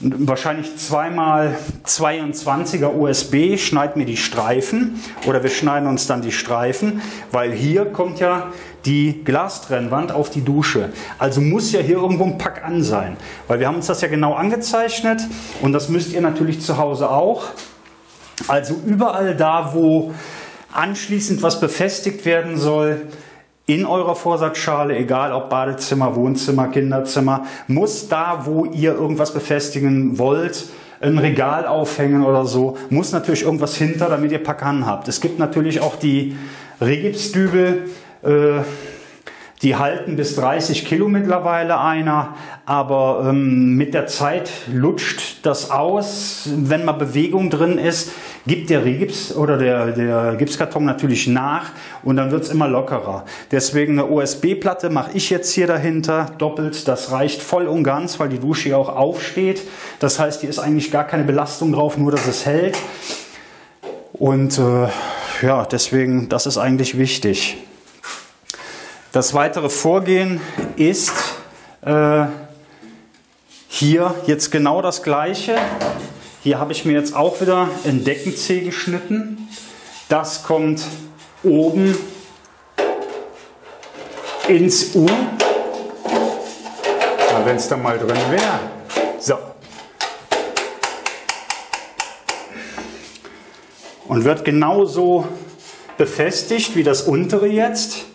wahrscheinlich zweimal 22er USB, schneide mir die Streifen oder wir schneiden uns dann die Streifen, weil hier kommt ja die Glastrennwand auf die Dusche. Also muss ja hier irgendwo ein Pack an sein, weil wir haben uns das ja genau angezeichnet und das müsst ihr natürlich zu Hause auch. Also überall da, wo anschließend was befestigt werden soll, in eurer Vorsatzschale, egal ob Badezimmer, Wohnzimmer, Kinderzimmer, muss da, wo ihr irgendwas befestigen wollt, ein Regal aufhängen oder so, muss natürlich irgendwas hinter, damit ihr Pack an habt. Es gibt natürlich auch die Regipsdübel, äh, die halten bis 30 Kilo mittlerweile einer, aber ähm, mit der Zeit lutscht das aus. Wenn mal Bewegung drin ist, gibt der Gips oder der, der Gipskarton natürlich nach und dann wird es immer lockerer. Deswegen eine USB-Platte mache ich jetzt hier dahinter, doppelt. Das reicht voll und ganz, weil die Dusche ja auch aufsteht. Das heißt, hier ist eigentlich gar keine Belastung drauf, nur dass es hält. Und äh, ja, deswegen, das ist eigentlich wichtig. Das weitere Vorgehen ist äh, hier jetzt genau das gleiche. Hier habe ich mir jetzt auch wieder ein Deckenzeh geschnitten. Das kommt oben ins U. Wenn es dann mal drin wäre. So. Und wird genauso befestigt wie das untere jetzt.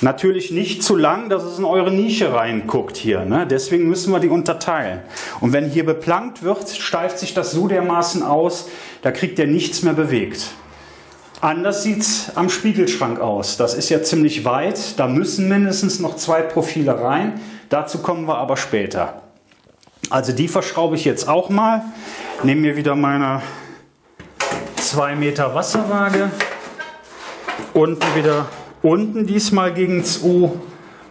Natürlich nicht zu lang, dass es in eure Nische reinguckt hier. Ne? Deswegen müssen wir die unterteilen. Und wenn hier beplankt wird, steift sich das so dermaßen aus, da kriegt ihr nichts mehr bewegt. Anders sieht es am Spiegelschrank aus. Das ist ja ziemlich weit. Da müssen mindestens noch zwei Profile rein. Dazu kommen wir aber später. Also die verschraube ich jetzt auch mal. Nehme mir wieder meine 2 Meter Wasserwaage. Unten wieder Unten diesmal gegen das U,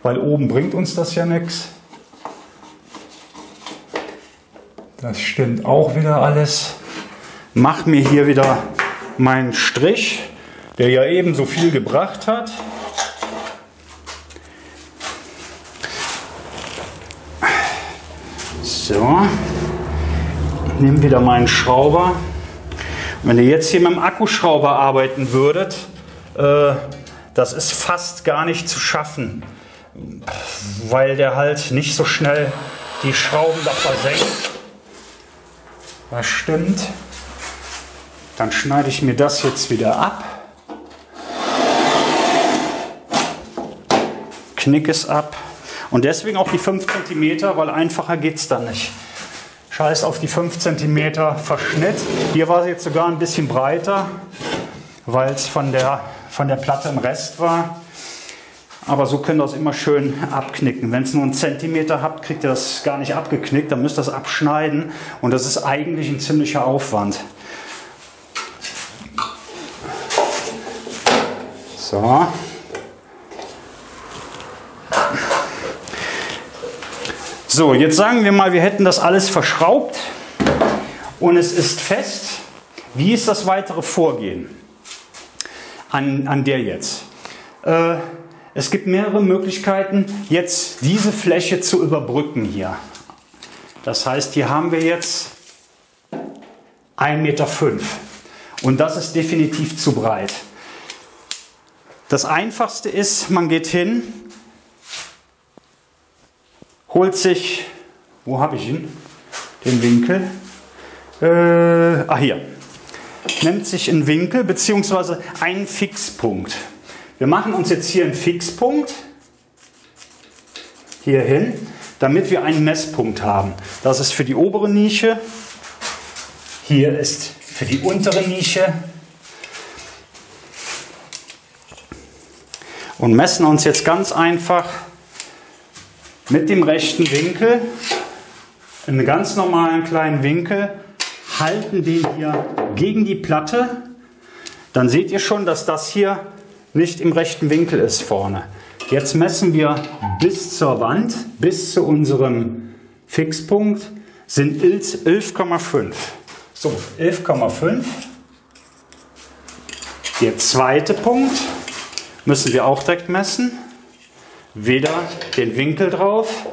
weil oben bringt uns das ja nichts. Das stimmt auch wieder alles. Mach mir hier wieder meinen Strich, der ja eben so viel gebracht hat. So, nehme wieder meinen Schrauber. wenn ihr jetzt hier mit dem Akkuschrauber arbeiten würdet, äh, das ist fast gar nicht zu schaffen, weil der halt nicht so schnell die Schrauben da versenkt. Das stimmt. Dann schneide ich mir das jetzt wieder ab. Knick es ab. Und deswegen auch die 5 cm, weil einfacher geht es dann nicht. Scheiß auf die 5 cm Verschnitt. Hier war es jetzt sogar ein bisschen breiter, weil es von der von der Platte im Rest war. Aber so könnt ihr das immer schön abknicken. Wenn es nur einen Zentimeter habt, kriegt ihr das gar nicht abgeknickt. Dann müsst ihr das abschneiden und das ist eigentlich ein ziemlicher Aufwand. So. So, jetzt sagen wir mal, wir hätten das alles verschraubt und es ist fest. Wie ist das weitere Vorgehen an, an der jetzt? Äh, es gibt mehrere Möglichkeiten, jetzt diese Fläche zu überbrücken hier. Das heißt, hier haben wir jetzt 1,5 Meter. Und das ist definitiv zu breit. Das einfachste ist, man geht hin, holt sich, wo habe ich ihn? Den Winkel. Äh, ah, hier. Nimmt sich einen Winkel bzw. einen Fixpunkt. Wir machen uns jetzt hier einen Fixpunkt hier hin, damit wir einen Messpunkt haben. Das ist für die obere Nische. Hier ist für die untere Nische. Und messen uns jetzt ganz einfach mit dem rechten Winkel, einen ganz normalen kleinen Winkel, halten den hier gegen die Platte. Dann seht ihr schon, dass das hier nicht im rechten Winkel ist vorne. Jetzt messen wir bis zur Wand, bis zu unserem Fixpunkt, sind 11,5. So, 11,5. Der zweite Punkt müssen wir auch direkt messen. Wieder den Winkel drauf.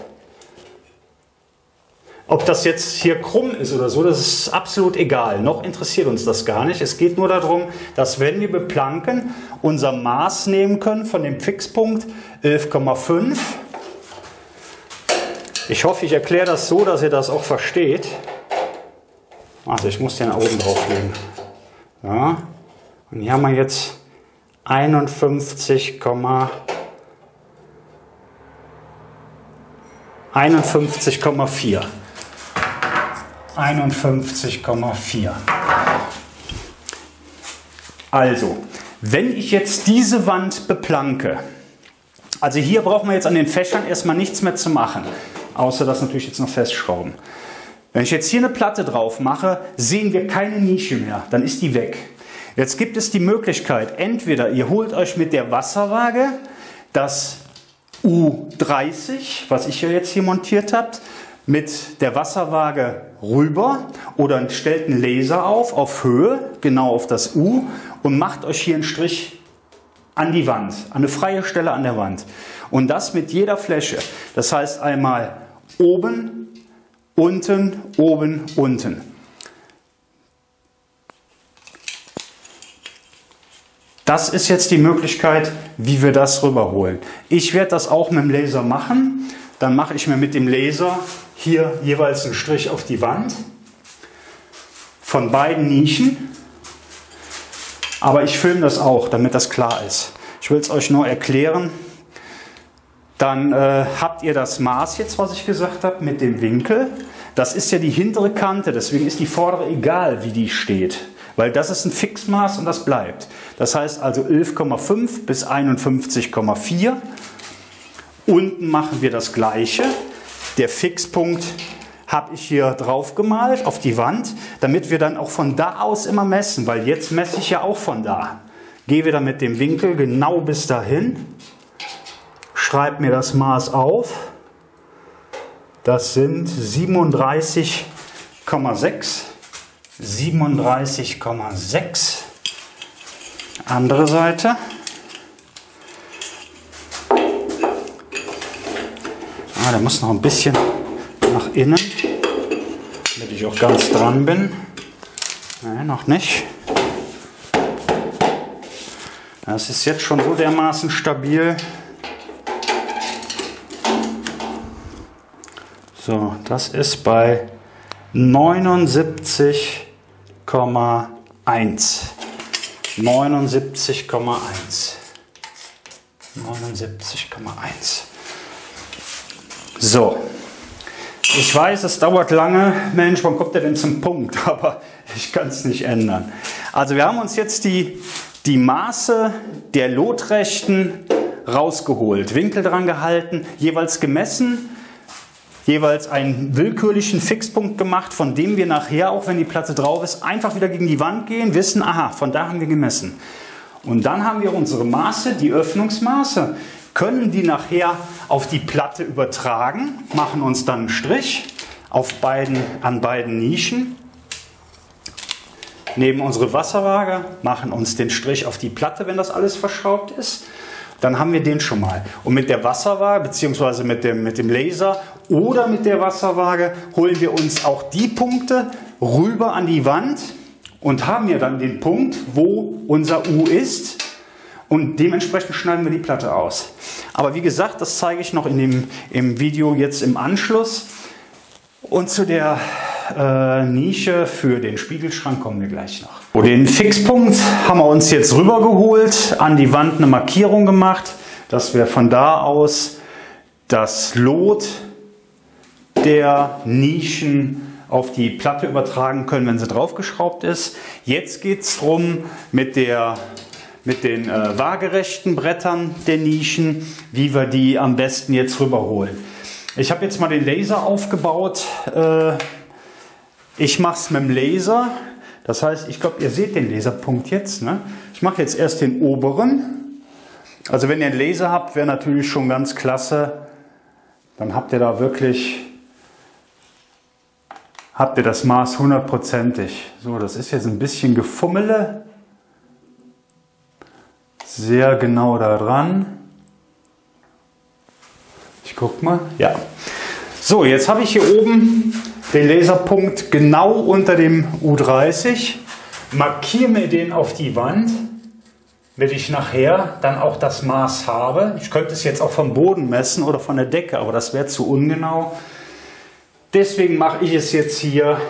Ob das jetzt hier krumm ist oder so, das ist absolut egal. Noch interessiert uns das gar nicht. Es geht nur darum, dass wenn wir beplanken, unser Maß nehmen können von dem Fixpunkt 11,5. Ich hoffe, ich erkläre das so, dass ihr das auch versteht. Also ich muss den oben drauflegen. Ja. Und hier haben wir jetzt 51, 51,4. 51,4. Also, wenn ich jetzt diese Wand beplanke, also hier brauchen wir jetzt an den Fächern erstmal nichts mehr zu machen, außer das natürlich jetzt noch festschrauben. Wenn ich jetzt hier eine Platte drauf mache, sehen wir keine Nische mehr, dann ist die weg. Jetzt gibt es die Möglichkeit, entweder ihr holt euch mit der Wasserwaage das U30, was ich ja jetzt hier montiert habt, mit der Wasserwaage rüber oder stellt einen Laser auf, auf Höhe, genau auf das U und macht euch hier einen Strich an die Wand, an eine freie Stelle an der Wand. Und das mit jeder Fläche. Das heißt einmal oben, unten, oben, unten. Das ist jetzt die Möglichkeit, wie wir das rüberholen. Ich werde das auch mit dem Laser machen. Dann mache ich mir mit dem Laser hier jeweils einen Strich auf die Wand von beiden Nischen. Aber ich filme das auch, damit das klar ist. Ich will es euch nur erklären. Dann äh, habt ihr das Maß jetzt, was ich gesagt habe, mit dem Winkel. Das ist ja die hintere Kante, deswegen ist die vordere egal, wie die steht. Weil das ist ein Fixmaß und das bleibt. Das heißt also 11,5 bis 51,4. Unten machen wir das gleiche. Der Fixpunkt habe ich hier drauf gemalt auf die Wand, damit wir dann auch von da aus immer messen, weil jetzt messe ich ja auch von da. Gehe wieder mit dem Winkel genau bis dahin, schreibe mir das Maß auf. Das sind 37,6. 37,6. Andere Seite. Ah, der muss noch ein bisschen nach innen, damit ich auch ganz dran bin. Nein, noch nicht. Das ist jetzt schon so dermaßen stabil. So, das ist bei 79,1. 79,1. 79,1. So, ich weiß, es dauert lange. Mensch, wann kommt der denn zum Punkt? Aber ich kann es nicht ändern. Also wir haben uns jetzt die, die Maße der Lotrechten rausgeholt, Winkel dran gehalten, jeweils gemessen, jeweils einen willkürlichen Fixpunkt gemacht, von dem wir nachher, auch wenn die Platte drauf ist, einfach wieder gegen die Wand gehen, wissen, aha, von da haben wir gemessen. Und dann haben wir unsere Maße, die Öffnungsmaße, können die nachher auf die Platte übertragen, machen uns dann einen Strich auf beiden, an beiden Nischen, nehmen unsere Wasserwaage, machen uns den Strich auf die Platte, wenn das alles verschraubt ist. Dann haben wir den schon mal. Und mit der Wasserwaage bzw. Mit dem, mit dem Laser oder mit der Wasserwaage holen wir uns auch die Punkte rüber an die Wand und haben ja dann den Punkt, wo unser U ist. Und dementsprechend schneiden wir die Platte aus. Aber wie gesagt, das zeige ich noch in dem, im Video jetzt im Anschluss. Und zu der äh, Nische für den Spiegelschrank kommen wir gleich noch. Den Fixpunkt haben wir uns jetzt rübergeholt, an die Wand eine Markierung gemacht, dass wir von da aus das Lot der Nischen auf die Platte übertragen können, wenn sie draufgeschraubt ist. Jetzt geht es darum, mit, der, mit den äh, waagerechten Brettern der Nischen, wie wir die am besten jetzt rüberholen. Ich habe jetzt mal den Laser aufgebaut. Äh, ich mache es mit dem Laser. Das heißt, ich glaube, ihr seht den Laserpunkt jetzt. Ne? Ich mache jetzt erst den oberen. Also wenn ihr einen Laser habt, wäre natürlich schon ganz klasse. Dann habt ihr da wirklich, habt ihr das Maß hundertprozentig. So, das ist jetzt ein bisschen gefummele. Sehr genau da dran. Ich guck mal. Ja. So, jetzt habe ich hier oben den Laserpunkt genau unter dem U30. Markiere mir den auf die Wand, wenn ich nachher dann auch das Maß habe. Ich könnte es jetzt auch vom Boden messen oder von der Decke, aber das wäre zu ungenau. Deswegen mache ich es jetzt hier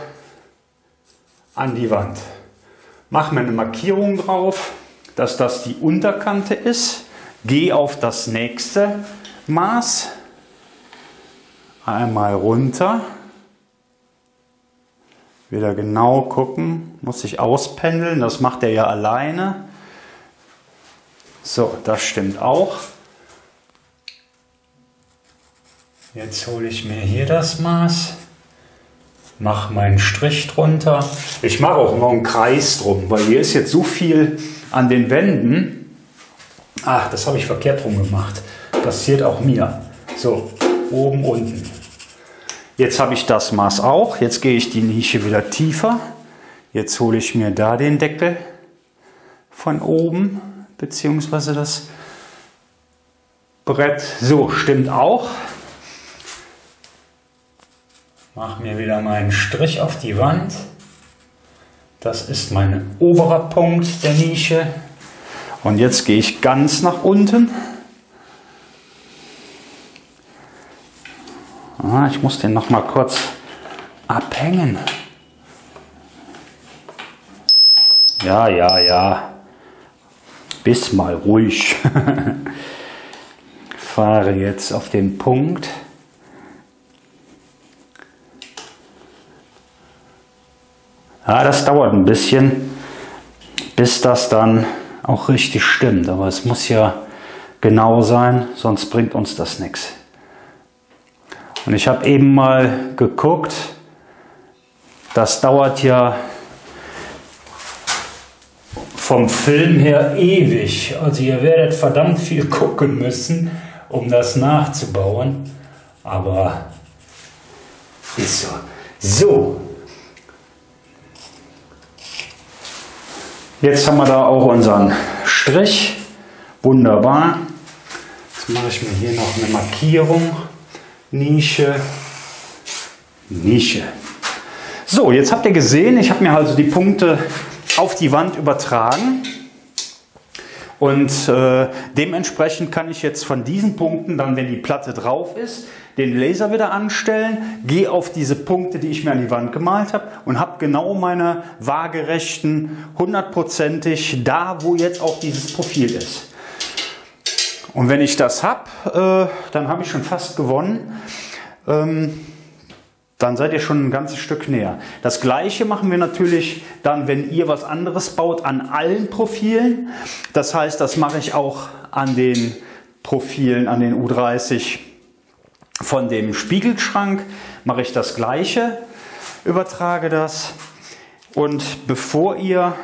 an die Wand. Mache mir eine Markierung drauf, dass das die Unterkante ist. Gehe auf das nächste Maß einmal runter. Wieder genau gucken, muss ich auspendeln, das macht er ja alleine. So, das stimmt auch. Jetzt hole ich mir hier das Maß, mache meinen Strich drunter. Ich mache auch noch einen Kreis drum, weil hier ist jetzt so viel an den Wänden. Ach, das habe ich verkehrt rum gemacht. Passiert auch mir. So, oben, unten. Jetzt habe ich das Maß auch. Jetzt gehe ich die Nische wieder tiefer. Jetzt hole ich mir da den Deckel von oben, beziehungsweise das Brett. So, stimmt auch. Mache mir wieder meinen Strich auf die Wand. Das ist mein oberer Punkt der Nische. Und jetzt gehe ich ganz nach unten. Ah, ich muss den noch mal kurz abhängen. Ja, ja, ja. Bis mal ruhig. Fahre jetzt auf den Punkt. Ja, das dauert ein bisschen, bis das dann auch richtig stimmt. Aber es muss ja genau sein, sonst bringt uns das nichts. Und ich habe eben mal geguckt, das dauert ja vom Film her ewig. Also ihr werdet verdammt viel gucken müssen, um das nachzubauen. Aber ist so. So. Jetzt haben wir da auch unseren Strich. Wunderbar. Jetzt mache ich mir hier noch eine Markierung. Nische, Nische. So, jetzt habt ihr gesehen, ich habe mir also die Punkte auf die Wand übertragen. Und äh, dementsprechend kann ich jetzt von diesen Punkten, dann wenn die Platte drauf ist, den Laser wieder anstellen, gehe auf diese Punkte, die ich mir an die Wand gemalt habe und habe genau meine waagerechten, hundertprozentig da, wo jetzt auch dieses Profil ist. Und wenn ich das habe, äh, dann habe ich schon fast gewonnen. Ähm, dann seid ihr schon ein ganzes Stück näher. Das gleiche machen wir natürlich dann, wenn ihr was anderes baut, an allen Profilen. Das heißt, das mache ich auch an den Profilen, an den U30 von dem Spiegelschrank, mache ich das gleiche, übertrage das. Und bevor ihr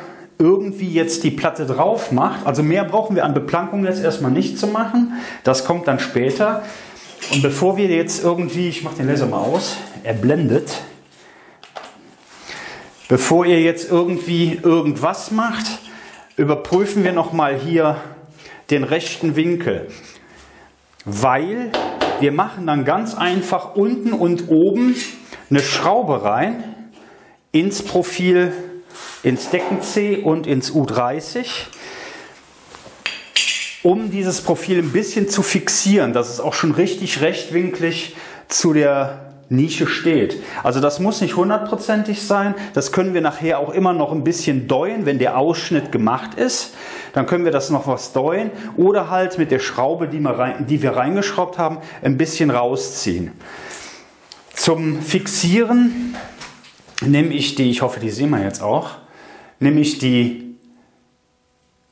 irgendwie jetzt die Platte drauf macht. Also mehr brauchen wir an Beplankung jetzt erstmal nicht zu machen. Das kommt dann später. Und bevor wir jetzt irgendwie, ich mache den Laser mal aus, er blendet. Bevor ihr jetzt irgendwie irgendwas macht, überprüfen wir nochmal hier den rechten Winkel. Weil wir machen dann ganz einfach unten und oben eine Schraube rein ins Profil, ins Decken C und ins U30, um dieses Profil ein bisschen zu fixieren, dass es auch schon richtig rechtwinklig zu der Nische steht. Also das muss nicht hundertprozentig sein. Das können wir nachher auch immer noch ein bisschen deuen, wenn der Ausschnitt gemacht ist. Dann können wir das noch was deuen oder halt mit der Schraube, die wir, reingeschraubt haben, ein bisschen rausziehen. Zum Fixieren nehme ich die, ich hoffe, die sehen wir jetzt auch, nehme ich die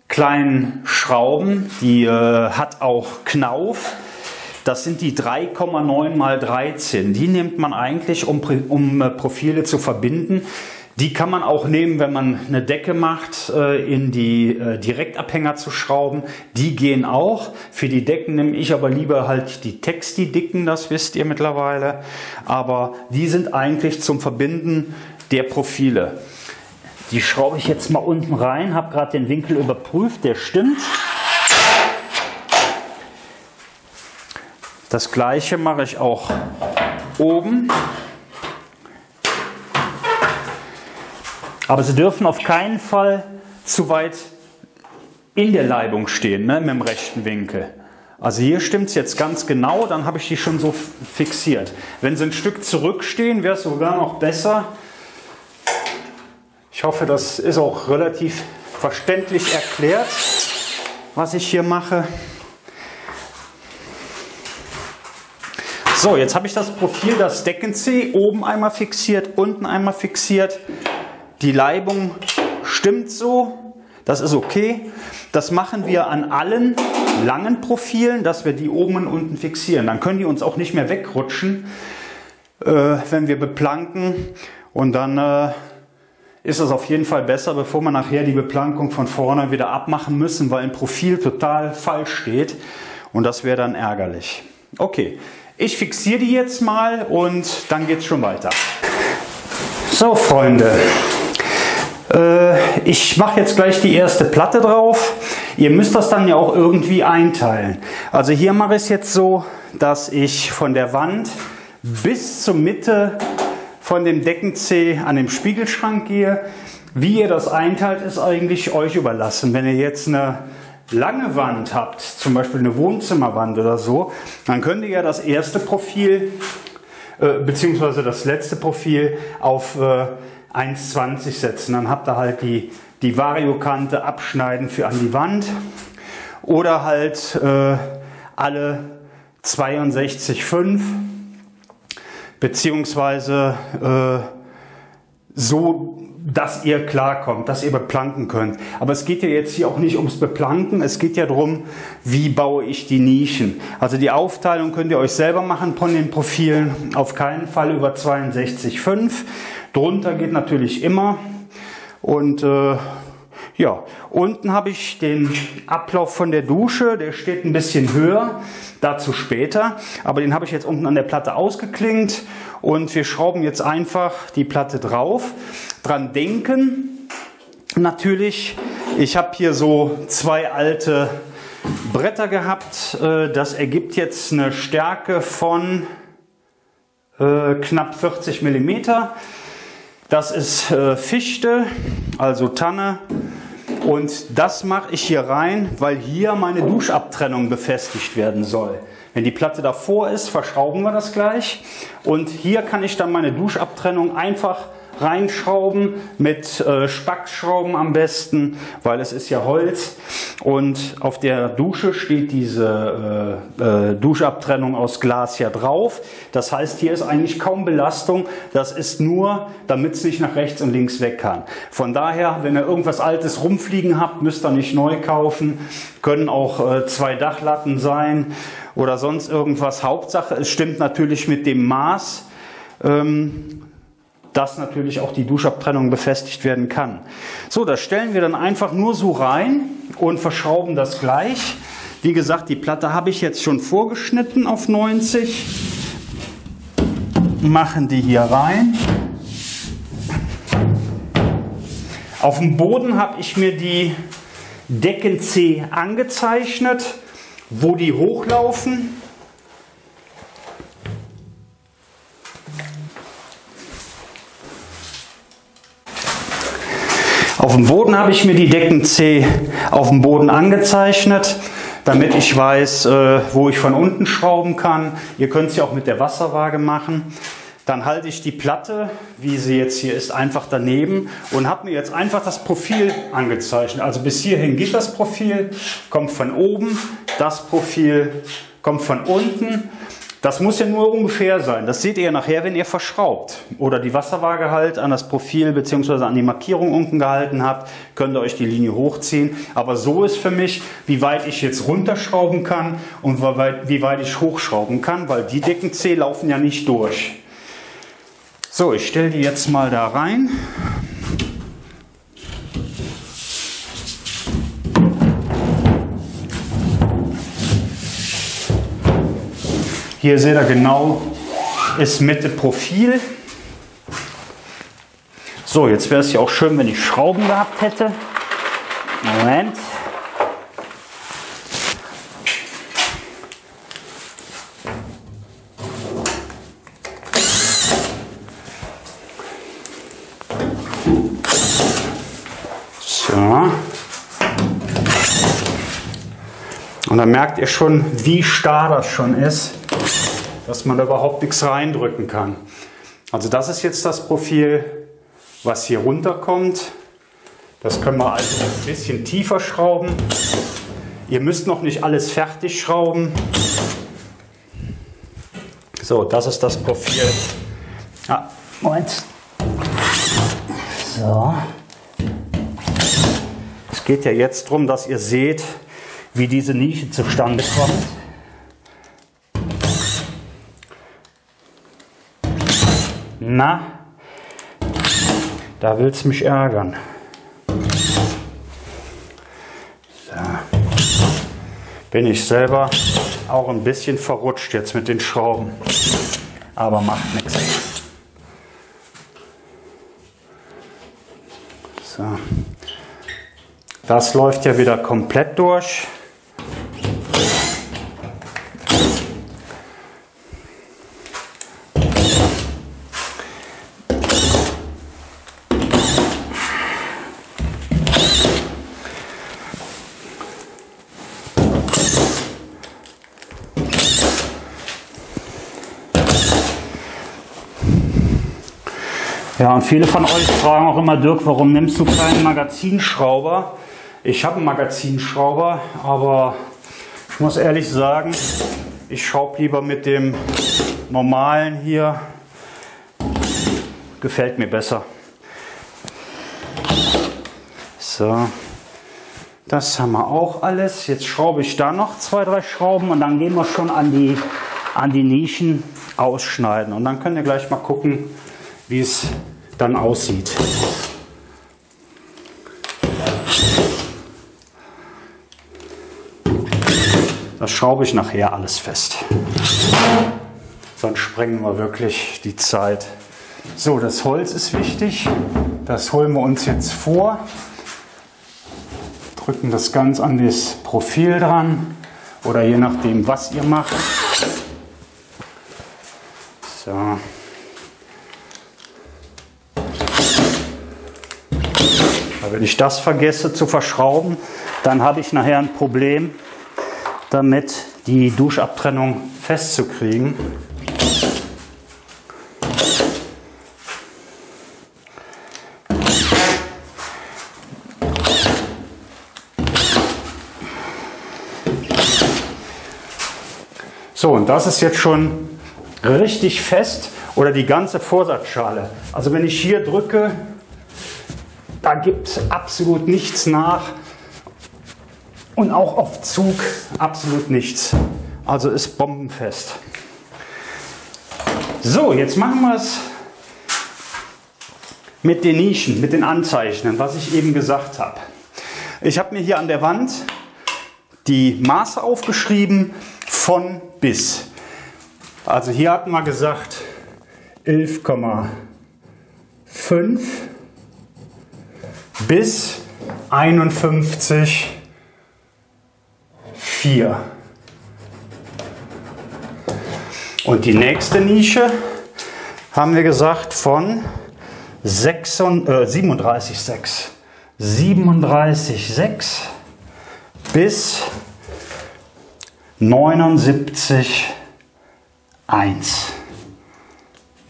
kleinen Schrauben, die äh, hat auch Knauf das sind die 3,9 mal 13. Die nimmt man eigentlich, um, um äh, Profile zu verbinden. Die kann man auch nehmen, wenn man eine Decke macht, äh, in die äh, Direktabhänger zu schrauben. Die gehen auch. Für die Decken nehme ich aber lieber halt die Texti-Dicken, das wisst ihr mittlerweile. Aber die sind eigentlich zum Verbinden der Profile. Die schraube ich jetzt mal unten rein, habe gerade den Winkel überprüft, der stimmt. Das gleiche mache ich auch oben. Aber sie dürfen auf keinen Fall zu weit in der Leibung stehen, ne, mit dem rechten Winkel. Also hier stimmt es jetzt ganz genau, dann habe ich die schon so fixiert. Wenn sie ein Stück zurückstehen, wäre es sogar noch besser. Ich hoffe, das ist auch relativ verständlich erklärt, was ich hier mache. So, jetzt habe ich das Profil, das Decken C, oben einmal fixiert, unten einmal fixiert. Die Leibung stimmt so, das ist okay. Das machen wir an allen langen Profilen, dass wir die oben und unten fixieren. Dann können die uns auch nicht mehr wegrutschen, äh, wenn wir beplanken. Und dann äh, ist es auf jeden Fall besser, bevor wir nachher die Beplankung von vorne wieder abmachen müssen, weil ein Profil total falsch steht. Und das wäre dann ärgerlich. Okay, ich fixiere die jetzt mal und dann geht es schon weiter. So Freunde, äh, ich mache jetzt gleich die erste Platte drauf. Ihr müsst das dann ja auch irgendwie einteilen. Also hier mache ich es jetzt so, dass ich von der Wand bis zur Mitte von dem Decken-C an dem Spiegelschrank gehe. Wie ihr das einteilt, ist eigentlich euch überlassen. Wenn ihr jetzt eine lange Wand habt, zum Beispiel eine Wohnzimmerwand oder so, dann könnt ihr ja das erste Profil äh, beziehungsweise das letzte Profil auf äh, 1,20 setzen. Dann habt ihr halt die, die Variokante abschneiden für an die Wand oder halt äh, alle 62,5 beziehungsweise äh, so dass ihr klarkommt, dass ihr beplanken könnt. Aber es geht ja jetzt hier auch nicht ums Beplanken, es geht ja darum, wie baue ich die Nischen. Also die Aufteilung könnt ihr euch selber machen von den Profilen, auf keinen Fall über 62,5. Drunter geht natürlich immer. Und äh, ja, unten habe ich den Ablauf von der Dusche, der steht ein bisschen höher, dazu später. Aber den habe ich jetzt unten an der Platte ausgeklingt und wir schrauben jetzt einfach die Platte drauf. Dran denken, natürlich, ich habe hier so zwei alte Bretter gehabt. Äh, das ergibt jetzt eine Stärke von äh, knapp 40 Millimeter. Das ist äh, Fichte, also Tanne und das mache ich hier rein, weil hier meine Duschabtrennung befestigt werden soll. Wenn die Platte davor ist, verschrauben wir das gleich. Und hier kann ich dann meine Duschabtrennung einfach reinschrauben mit äh, Spackschrauben am besten, weil es ist ja Holz und auf der Dusche steht diese äh, äh, Duschabtrennung aus Glas ja drauf. Das heißt, hier ist eigentlich kaum Belastung. Das ist nur, damit es nicht nach rechts und links weg kann. Von daher, wenn ihr irgendwas Altes rumfliegen habt, müsst ihr nicht neu kaufen. Können auch äh, zwei Dachlatten sein oder sonst irgendwas. Hauptsache, es stimmt natürlich mit dem Maß. Ähm, dass natürlich auch die Duschabtrennung befestigt werden kann. So, das stellen wir dann einfach nur so rein und verschrauben das gleich. Wie gesagt, die Platte habe ich jetzt schon vorgeschnitten auf 90. Machen die hier rein. Auf dem Boden habe ich mir die Decken C angezeichnet, wo die hochlaufen. Auf dem Boden habe ich mir die Decken C auf dem Boden angezeichnet, damit ich weiß, äh, wo ich von unten schrauben kann. Ihr könnt es ja auch mit der Wasserwaage machen. Dann halte ich die Platte, wie sie jetzt hier ist, einfach daneben und habe mir jetzt einfach das Profil angezeichnet. Also bis hierhin geht das Profil, kommt von oben, das Profil kommt von unten das muss ja nur ungefähr sein. Das seht ihr nachher, wenn ihr verschraubt oder die Wasserwaage halt an das Profil bzw. an die Markierung unten gehalten habt, könnt ihr euch die Linie hochziehen. Aber so ist für mich, wie weit ich jetzt runterschrauben kann und wie weit ich hochschrauben kann, weil die dicken C laufen ja nicht durch. So, ich stelle die jetzt mal da rein. Hier seht ihr genau, ist Mitte Profil. So, jetzt wäre es ja auch schön, wenn ich Schrauben gehabt hätte. Moment. So. Und dann merkt ihr schon, wie starr das schon ist dass man da überhaupt nichts reindrücken kann. Also das ist jetzt das Profil, was hier runterkommt. Das können wir also ein bisschen tiefer schrauben. Ihr müsst noch nicht alles fertig schrauben. So, das ist das Profil. Ah, Moment. So. Es geht ja jetzt darum, dass ihr seht, wie diese Nische zustande kommt. Na, da will es mich ärgern. So. Bin ich selber auch ein bisschen verrutscht jetzt mit den Schrauben. Aber macht nichts. So. Das läuft ja wieder komplett durch. Viele von euch fragen auch immer, Dirk, warum nimmst du keinen Magazinschrauber? Ich habe einen Magazinschrauber, aber ich muss ehrlich sagen, ich schraube lieber mit dem normalen hier. Gefällt mir besser. So, das haben wir auch alles. Jetzt schraube ich da noch zwei, drei Schrauben und dann gehen wir schon an die, an die Nischen ausschneiden. Und dann könnt ihr gleich mal gucken, wie es dann aussieht. Das schraube ich nachher alles fest. Sonst sprengen wir wirklich die Zeit. So, das Holz ist wichtig. Das holen wir uns jetzt vor. Drücken das ganz an das Profil dran oder je nachdem, was ihr macht. So. Weil wenn ich das vergesse zu verschrauben, dann habe ich nachher ein Problem damit, die Duschabtrennung festzukriegen. So, und das ist jetzt schon richtig fest oder die ganze Vorsatzschale. Also wenn ich hier drücke, da gibt absolut nichts nach. Und auch auf Zug absolut nichts. Also ist bombenfest. So, jetzt machen wir es mit den Nischen, mit den Anzeichen, was ich eben gesagt habe. Ich habe mir hier an der Wand die Maße aufgeschrieben von bis. Also hier hatten wir gesagt 11,5 bis 51,4. Und die nächste Nische haben wir gesagt von 37,6. 37,6 bis 79,1.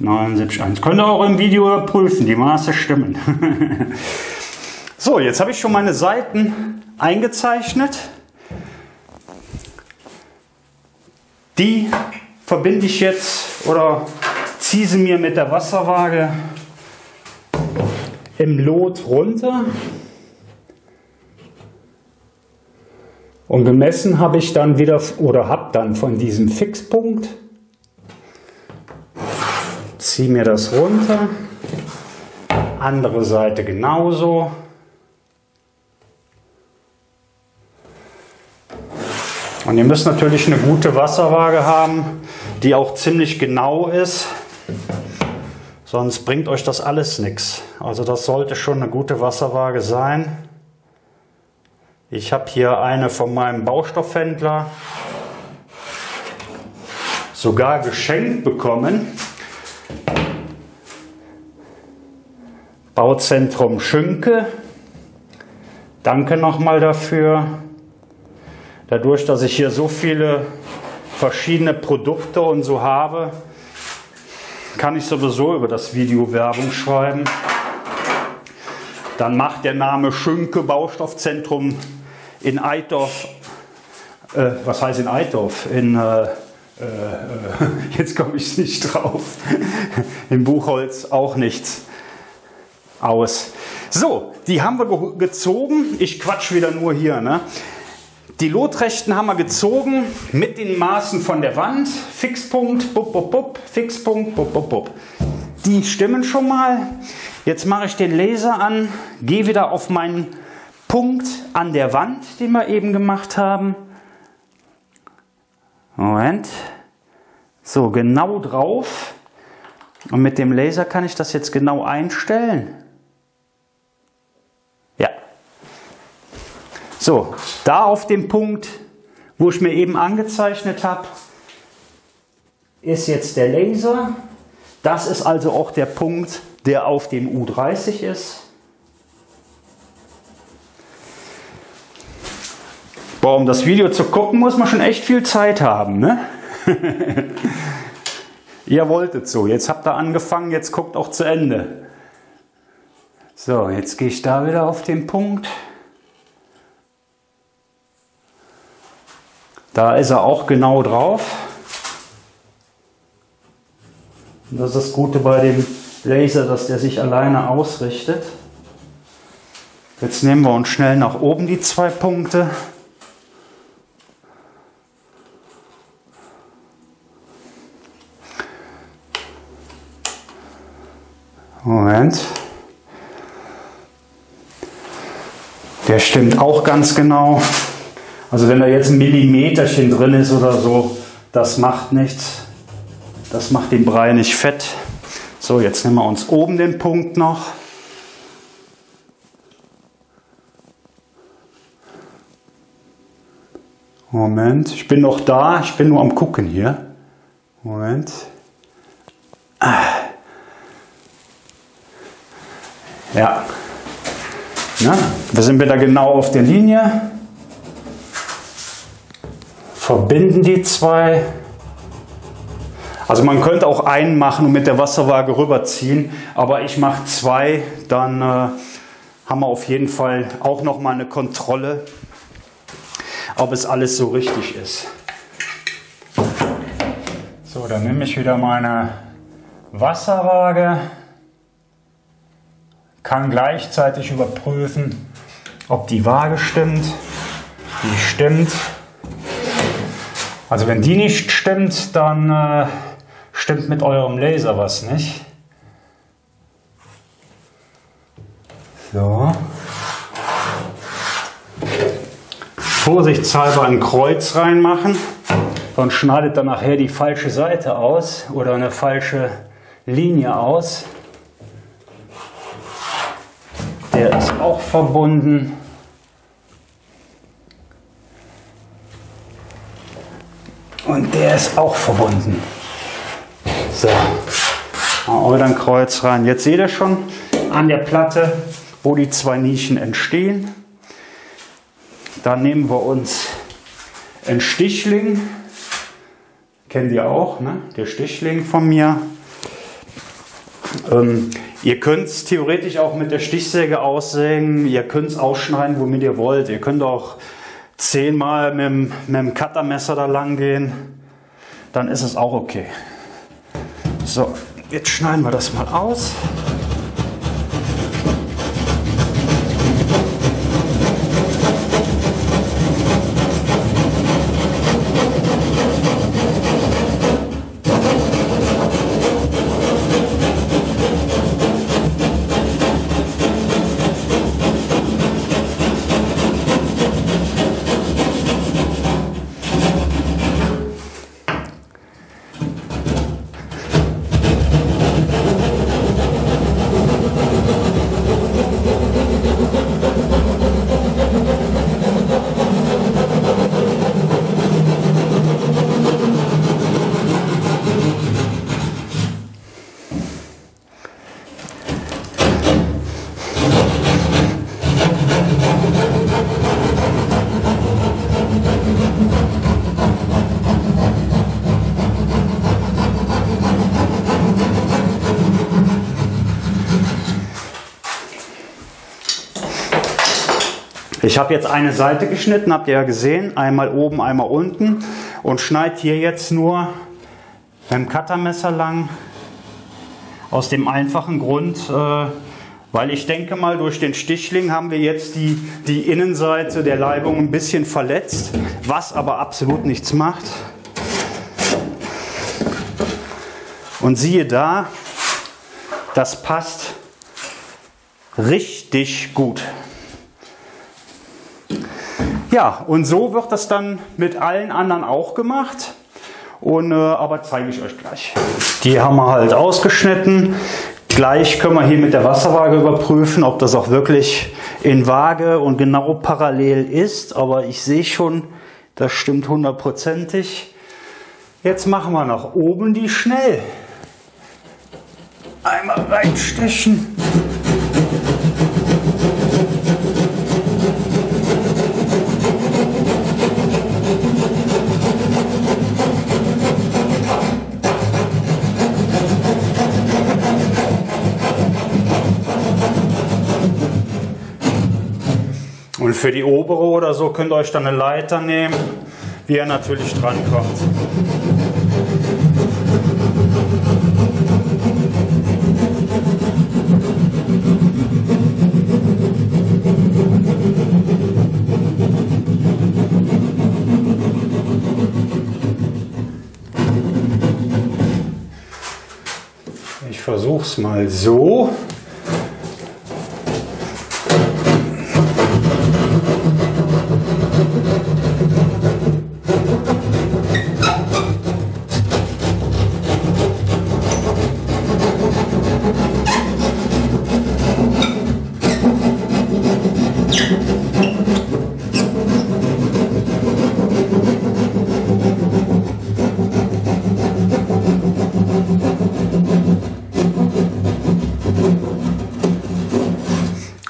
79,1. Könnt ihr auch im Video überprüfen, die Maße stimmen. so, jetzt habe ich schon meine Seiten eingezeichnet. Die verbinde ich jetzt oder ziehe sie mir mit der Wasserwaage im Lot runter. Und gemessen habe ich dann wieder oder habe dann von diesem Fixpunkt, ziehe mir das runter, andere Seite genauso. Und ihr müsst natürlich eine gute Wasserwaage haben, die auch ziemlich genau ist. Sonst bringt euch das alles nichts. Also das sollte schon eine gute Wasserwaage sein. Ich habe hier eine von meinem Baustoffhändler sogar geschenkt bekommen. Bauzentrum Schünke. Danke nochmal dafür. Dadurch, dass ich hier so viele verschiedene Produkte und so habe, kann ich sowieso über das Video Werbung schreiben. Dann macht der Name Schünke Baustoffzentrum in Eitorf, äh, was heißt in Eitorf? In, äh, äh, jetzt komme ich nicht drauf, in Buchholz auch nichts aus. So, die haben wir gezogen. Ich quatsch wieder nur hier. Ne? Die Lotrechten haben wir gezogen mit den Maßen von der Wand. Fixpunkt, bup, bup, bup, Fixpunkt, bup, bup, bup. Die stimmen schon mal. Jetzt mache ich den Laser an, gehe wieder auf meinen Punkt an der Wand, den wir eben gemacht haben. Moment. So, genau drauf. Und mit dem Laser kann ich das jetzt genau einstellen. So, da auf dem Punkt, wo ich mir eben angezeichnet habe, ist jetzt der Laser. Das ist also auch der Punkt, der auf dem U30 ist. Boah, um das Video zu gucken, muss man schon echt viel Zeit haben. Ne? ihr wolltet so, jetzt habt ihr angefangen, jetzt guckt auch zu Ende. So, jetzt gehe ich da wieder auf den Punkt. Da ist er auch genau drauf. das ist das Gute bei dem Laser, dass der sich alleine ausrichtet. Jetzt nehmen wir uns schnell nach oben die zwei Punkte. Moment. Der stimmt auch ganz genau. Also wenn da jetzt ein Millimeterchen drin ist oder so, das macht nichts. Das macht den Brei nicht fett. So, jetzt nehmen wir uns oben den Punkt noch. Moment, ich bin noch da, ich bin nur am gucken hier. Moment. Ja. Na, wir sind wieder genau auf der Linie verbinden die zwei. Also man könnte auch einen machen und mit der Wasserwaage rüberziehen, aber ich mache zwei, dann äh, haben wir auf jeden Fall auch noch mal eine Kontrolle, ob es alles so richtig ist. So, dann nehme ich wieder meine Wasserwaage, kann gleichzeitig überprüfen, ob die Waage stimmt. Die stimmt. Also wenn die nicht stimmt, dann äh, stimmt mit eurem Laser was nicht. So. Vorsichtshalber ein Kreuz reinmachen und schneidet dann nachher die falsche Seite aus oder eine falsche Linie aus. Der ist auch verbunden. Und der ist auch verbunden. So, dann Kreuz rein. Jetzt seht ihr schon an der Platte, wo die zwei Nischen entstehen. Dann nehmen wir uns einen Stichling. Kennt ihr auch, ne? der Stichling von mir. Ähm, ihr könnt es theoretisch auch mit der Stichsäge aussägen. Ihr könnt es ausschneiden, womit ihr wollt. Ihr könnt auch zehnmal mit, mit dem Cuttermesser da lang gehen. Dann ist es auch okay. So, jetzt schneiden wir das mal aus. Ich habe jetzt eine Seite geschnitten, habt ihr ja gesehen, einmal oben, einmal unten und schneide hier jetzt nur beim Cuttermesser lang aus dem einfachen Grund, äh, weil ich denke mal, durch den Stichling haben wir jetzt die, die Innenseite der Leibung ein bisschen verletzt, was aber absolut nichts macht. Und siehe da, das passt richtig gut. Ja, und so wird das dann mit allen anderen auch gemacht. Und, äh, aber zeige ich euch gleich. Die haben wir halt ausgeschnitten. Gleich können wir hier mit der Wasserwaage überprüfen, ob das auch wirklich in Waage und genau parallel ist. Aber ich sehe schon, das stimmt hundertprozentig. Jetzt machen wir nach oben die schnell. Einmal reinstechen. Für die obere oder so könnt ihr euch dann eine Leiter nehmen, wie ihr natürlich dran kommt. Ich versuche es mal so.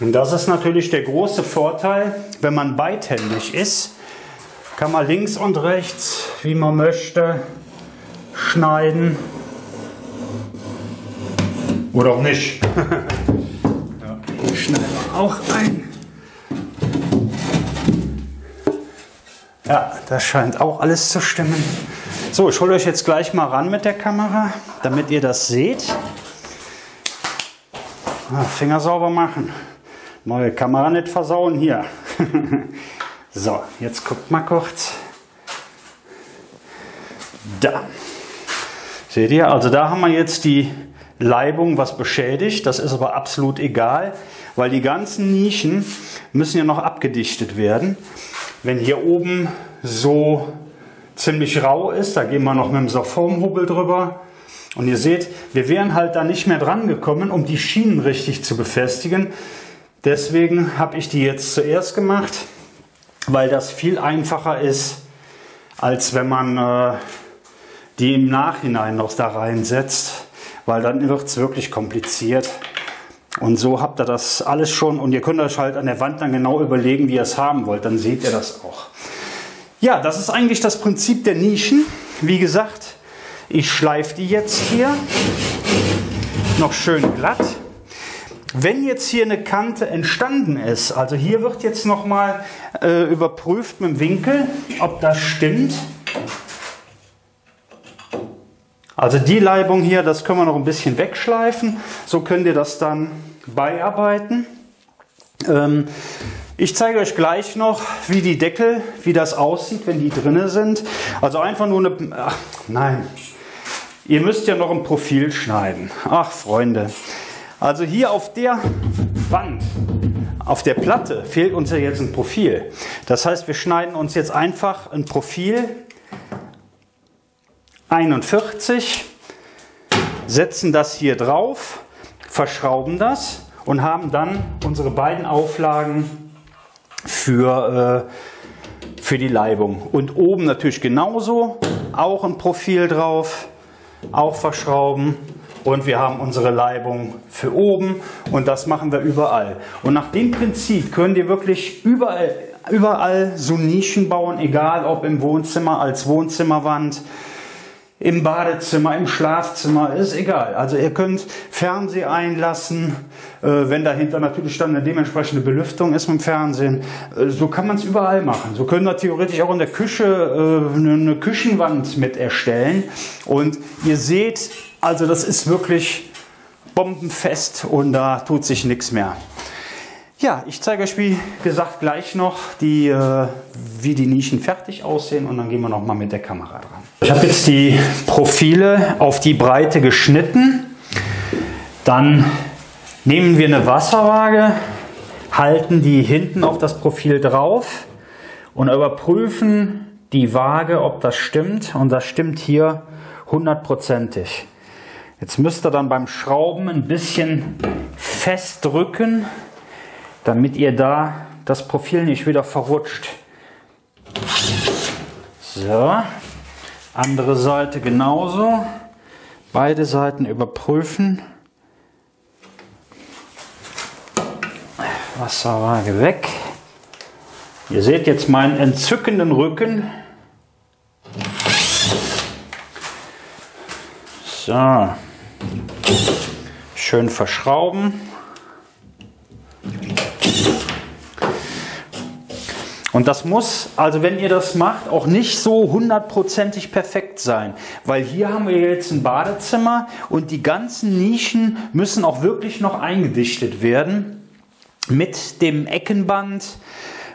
Und das ist natürlich der große Vorteil, wenn man beidhändig ist, kann man links und rechts, wie man möchte, schneiden. Oder auch nicht. ja, schneiden wir auch ein. Ja, das scheint auch alles zu stimmen. So, ich hole euch jetzt gleich mal ran mit der Kamera, damit ihr das seht. Ah, Finger sauber machen. Neue Kamera nicht versauen hier. so, jetzt guckt mal kurz. Da. Seht ihr, also da haben wir jetzt die Leibung was beschädigt. Das ist aber absolut egal, weil die ganzen Nischen müssen ja noch abgedichtet werden. Wenn hier oben so ziemlich rau ist, da gehen wir noch mit dem Soformhubel drüber. Und ihr seht, wir wären halt da nicht mehr dran gekommen, um die Schienen richtig zu befestigen. Deswegen habe ich die jetzt zuerst gemacht, weil das viel einfacher ist, als wenn man äh, die im Nachhinein noch da reinsetzt, weil dann wird es wirklich kompliziert. Und so habt ihr das alles schon und ihr könnt euch halt an der Wand dann genau überlegen, wie ihr es haben wollt, dann seht ihr das auch. Ja, das ist eigentlich das Prinzip der Nischen. Wie gesagt, ich schleife die jetzt hier noch schön glatt. Wenn jetzt hier eine Kante entstanden ist, also hier wird jetzt nochmal äh, überprüft mit dem Winkel, ob das stimmt. Also die Leibung hier, das können wir noch ein bisschen wegschleifen. So könnt ihr das dann beiarbeiten. Ähm, ich zeige euch gleich noch, wie die Deckel, wie das aussieht, wenn die drinne sind. Also einfach nur eine... Ach, nein. Ihr müsst ja noch ein Profil schneiden. Ach, Freunde. Also hier auf der Wand, auf der Platte fehlt uns ja jetzt ein Profil. Das heißt, wir schneiden uns jetzt einfach ein Profil 41, setzen das hier drauf, verschrauben das und haben dann unsere beiden Auflagen für, äh, für die Leibung. Und oben natürlich genauso, auch ein Profil drauf, auch verschrauben und wir haben unsere Leibung für oben und das machen wir überall. Und nach dem Prinzip können ihr wirklich überall, überall so Nischen bauen, egal ob im Wohnzimmer als Wohnzimmerwand, im Badezimmer, im Schlafzimmer, ist egal. Also ihr könnt Fernseh einlassen, äh, wenn dahinter natürlich dann eine dementsprechende Belüftung ist mit dem Fernsehen. Äh, so kann man es überall machen. So können wir theoretisch auch in der Küche äh, eine Küchenwand mit erstellen. Und ihr seht, also das ist wirklich bombenfest und da tut sich nichts mehr. Ja, ich zeige euch wie gesagt gleich noch, die, äh, wie die Nischen fertig aussehen und dann gehen wir noch mal mit der Kamera dran. Ich habe jetzt die Profile auf die Breite geschnitten. Dann nehmen wir eine Wasserwaage, halten die hinten auf das Profil drauf und überprüfen die Waage, ob das stimmt. Und das stimmt hier hundertprozentig. Jetzt müsst ihr dann beim Schrauben ein bisschen festdrücken damit ihr da das Profil nicht wieder verrutscht. So, andere Seite genauso. Beide Seiten überprüfen. Wasserwaage weg. Ihr seht jetzt meinen entzückenden Rücken. So, schön verschrauben. Und das muss, also wenn ihr das macht, auch nicht so hundertprozentig perfekt sein. Weil hier haben wir jetzt ein Badezimmer und die ganzen Nischen müssen auch wirklich noch eingedichtet werden. Mit dem Eckenband,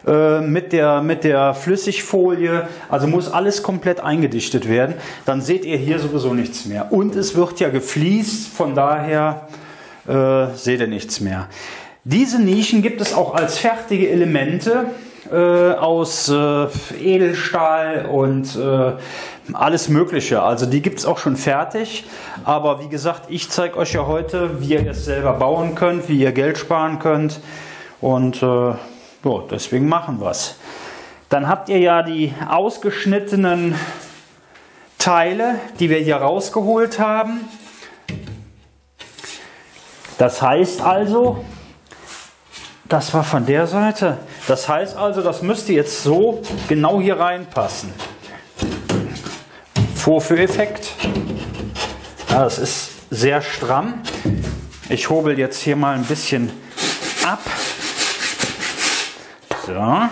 äh, mit der, mit der Flüssigfolie. Also muss alles komplett eingedichtet werden. Dann seht ihr hier sowieso nichts mehr. Und es wird ja gefliest, von daher äh, seht ihr nichts mehr. Diese Nischen gibt es auch als fertige Elemente äh, aus äh, Edelstahl und äh, alles Mögliche. Also die gibt es auch schon fertig. Aber wie gesagt, ich zeige euch ja heute, wie ihr es selber bauen könnt, wie ihr Geld sparen könnt. Und ja, deswegen machen wir es. Dann habt ihr ja die ausgeschnittenen Teile, die wir hier rausgeholt haben. Das heißt also, das war von der Seite. Das heißt also, das müsste jetzt so genau hier reinpassen. Vorführeffekt. Ja, das ist sehr stramm. Ich hobel jetzt hier mal ein bisschen ab. So.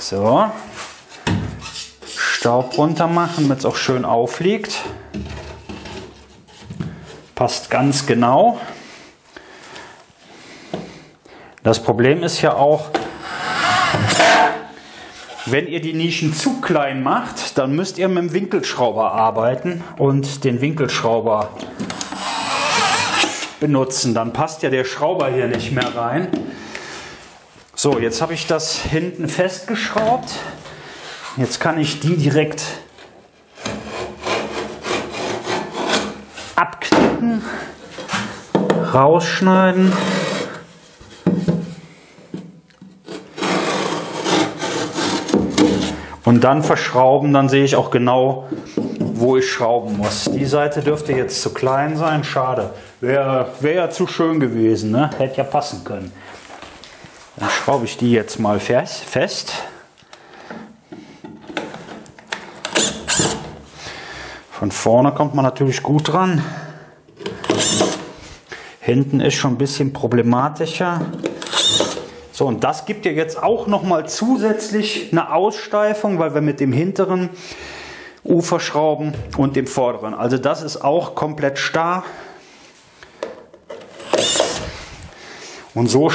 So. Staub runter machen, damit es auch schön aufliegt. Passt ganz genau. Das Problem ist ja auch, wenn ihr die Nischen zu klein macht, dann müsst ihr mit dem Winkelschrauber arbeiten und den Winkelschrauber benutzen, dann passt ja der Schrauber hier nicht mehr rein. So, jetzt habe ich das hinten festgeschraubt. Jetzt kann ich die direkt abknicken, rausschneiden. Und dann verschrauben, dann sehe ich auch genau, ich schrauben muss. Die Seite dürfte jetzt zu klein sein, schade. Wäre wär ja zu schön gewesen, ne? hätte ja passen können. Dann schraube ich die jetzt mal fest. Von vorne kommt man natürlich gut dran. Hinten ist schon ein bisschen problematischer. So, und das gibt ja jetzt auch nochmal zusätzlich eine Aussteifung, weil wir mit dem hinteren Ufer schrauben und dem vorderen. Also das ist auch komplett starr. Und so,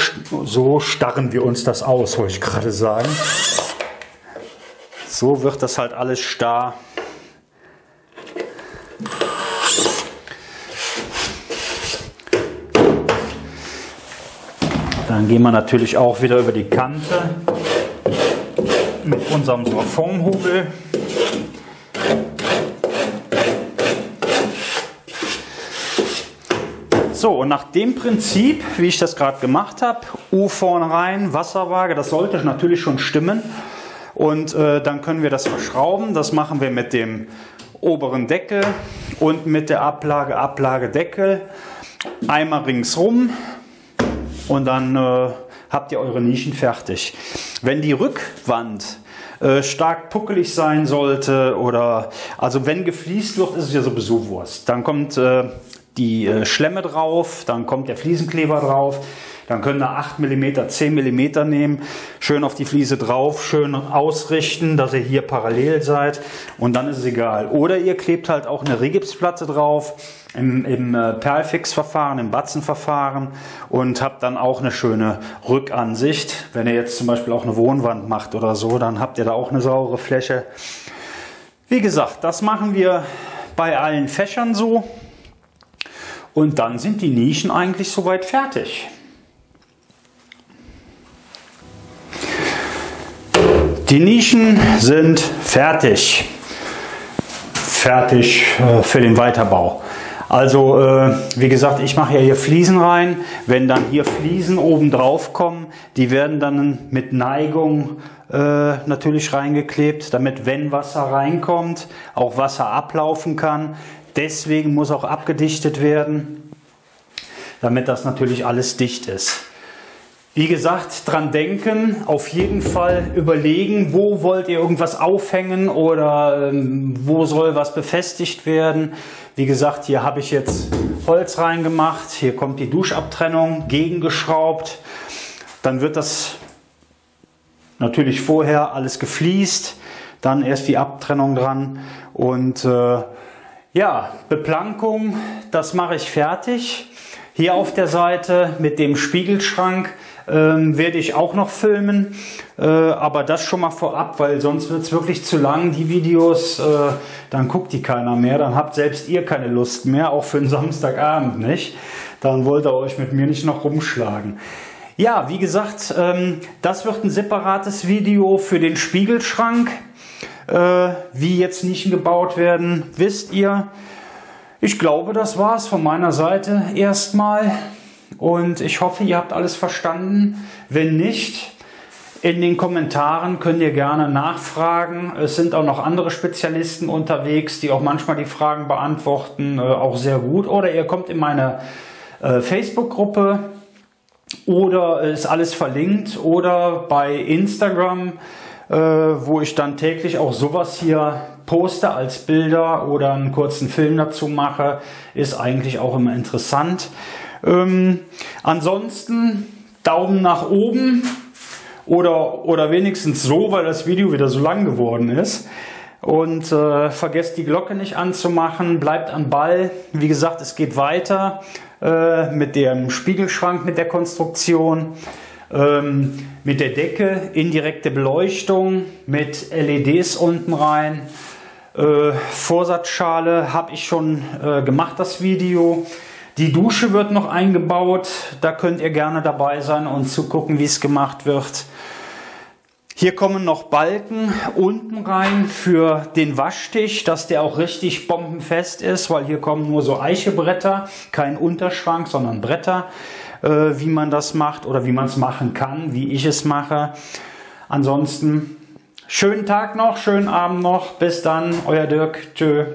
so starren wir uns das aus, wollte ich gerade sagen. So wird das halt alles starr. Dann gehen wir natürlich auch wieder über die Kante mit unserem Sorfonhobel. So, und nach dem Prinzip, wie ich das gerade gemacht habe, U vorne rein, Wasserwaage, das sollte natürlich schon stimmen. Und äh, dann können wir das verschrauben. Das machen wir mit dem oberen Deckel und mit der Ablage, Ablage, Deckel. Einmal ringsrum und dann äh, habt ihr eure Nischen fertig. Wenn die Rückwand äh, stark puckelig sein sollte oder also wenn gefliest wird, ist es ja sowieso Wurst. Dann kommt äh, die äh, Schlemme drauf, dann kommt der Fliesenkleber drauf. Dann können wir 8 mm, 10 mm nehmen, schön auf die Fliese drauf, schön ausrichten, dass ihr hier parallel seid und dann ist es egal. Oder ihr klebt halt auch eine Rigipsplatte drauf im, im äh, Perlfix-Verfahren, im Batzenverfahren und habt dann auch eine schöne Rückansicht. Wenn ihr jetzt zum Beispiel auch eine Wohnwand macht oder so, dann habt ihr da auch eine saure Fläche. Wie gesagt, das machen wir bei allen Fächern so. Und dann sind die Nischen eigentlich soweit fertig. Die Nischen sind fertig. Fertig äh, für den Weiterbau. Also äh, wie gesagt, ich mache ja hier Fliesen rein. Wenn dann hier Fliesen oben drauf kommen, die werden dann mit Neigung äh, natürlich reingeklebt, damit wenn Wasser reinkommt, auch Wasser ablaufen kann. Deswegen muss auch abgedichtet werden, damit das natürlich alles dicht ist. Wie gesagt, dran denken, auf jeden Fall überlegen, wo wollt ihr irgendwas aufhängen oder ähm, wo soll was befestigt werden. Wie gesagt, hier habe ich jetzt Holz reingemacht, hier kommt die Duschabtrennung gegengeschraubt. Dann wird das natürlich vorher alles gefliest, dann erst die Abtrennung dran und äh, ja, Beplankung, das mache ich fertig. Hier auf der Seite mit dem Spiegelschrank ähm, werde ich auch noch filmen, äh, aber das schon mal vorab, weil sonst wird es wirklich zu lang, die Videos, äh, dann guckt die keiner mehr, dann habt selbst ihr keine Lust mehr, auch für einen Samstagabend nicht. Dann wollt ihr euch mit mir nicht noch rumschlagen. Ja, wie gesagt, ähm, das wird ein separates Video für den Spiegelschrank. Äh, wie jetzt Nischen gebaut werden, wisst ihr. Ich glaube, das war es von meiner Seite erstmal. Und ich hoffe, ihr habt alles verstanden. Wenn nicht, in den Kommentaren könnt ihr gerne nachfragen. Es sind auch noch andere Spezialisten unterwegs, die auch manchmal die Fragen beantworten, äh, auch sehr gut. Oder ihr kommt in meine äh, Facebook-Gruppe oder ist alles verlinkt oder bei Instagram, wo ich dann täglich auch sowas hier poste als Bilder oder einen kurzen Film dazu mache, ist eigentlich auch immer interessant. Ähm, ansonsten Daumen nach oben oder, oder wenigstens so, weil das Video wieder so lang geworden ist. Und äh, vergesst die Glocke nicht anzumachen, bleibt am Ball. Wie gesagt, es geht weiter äh, mit dem Spiegelschrank, mit der Konstruktion, ähm, mit der Decke, indirekte Beleuchtung, mit LEDs unten rein. Äh, Vorsatzschale habe ich schon äh, gemacht, das Video. Die Dusche wird noch eingebaut. Da könnt ihr gerne dabei sein und zugucken, wie es gemacht wird. Hier kommen noch Balken unten rein für den Waschtisch, dass der auch richtig bombenfest ist, weil hier kommen nur so Eichebretter, kein Unterschrank, sondern Bretter, wie man das macht oder wie man es machen kann, wie ich es mache. Ansonsten schönen Tag noch, schönen Abend noch. Bis dann, euer Dirk. Tschö.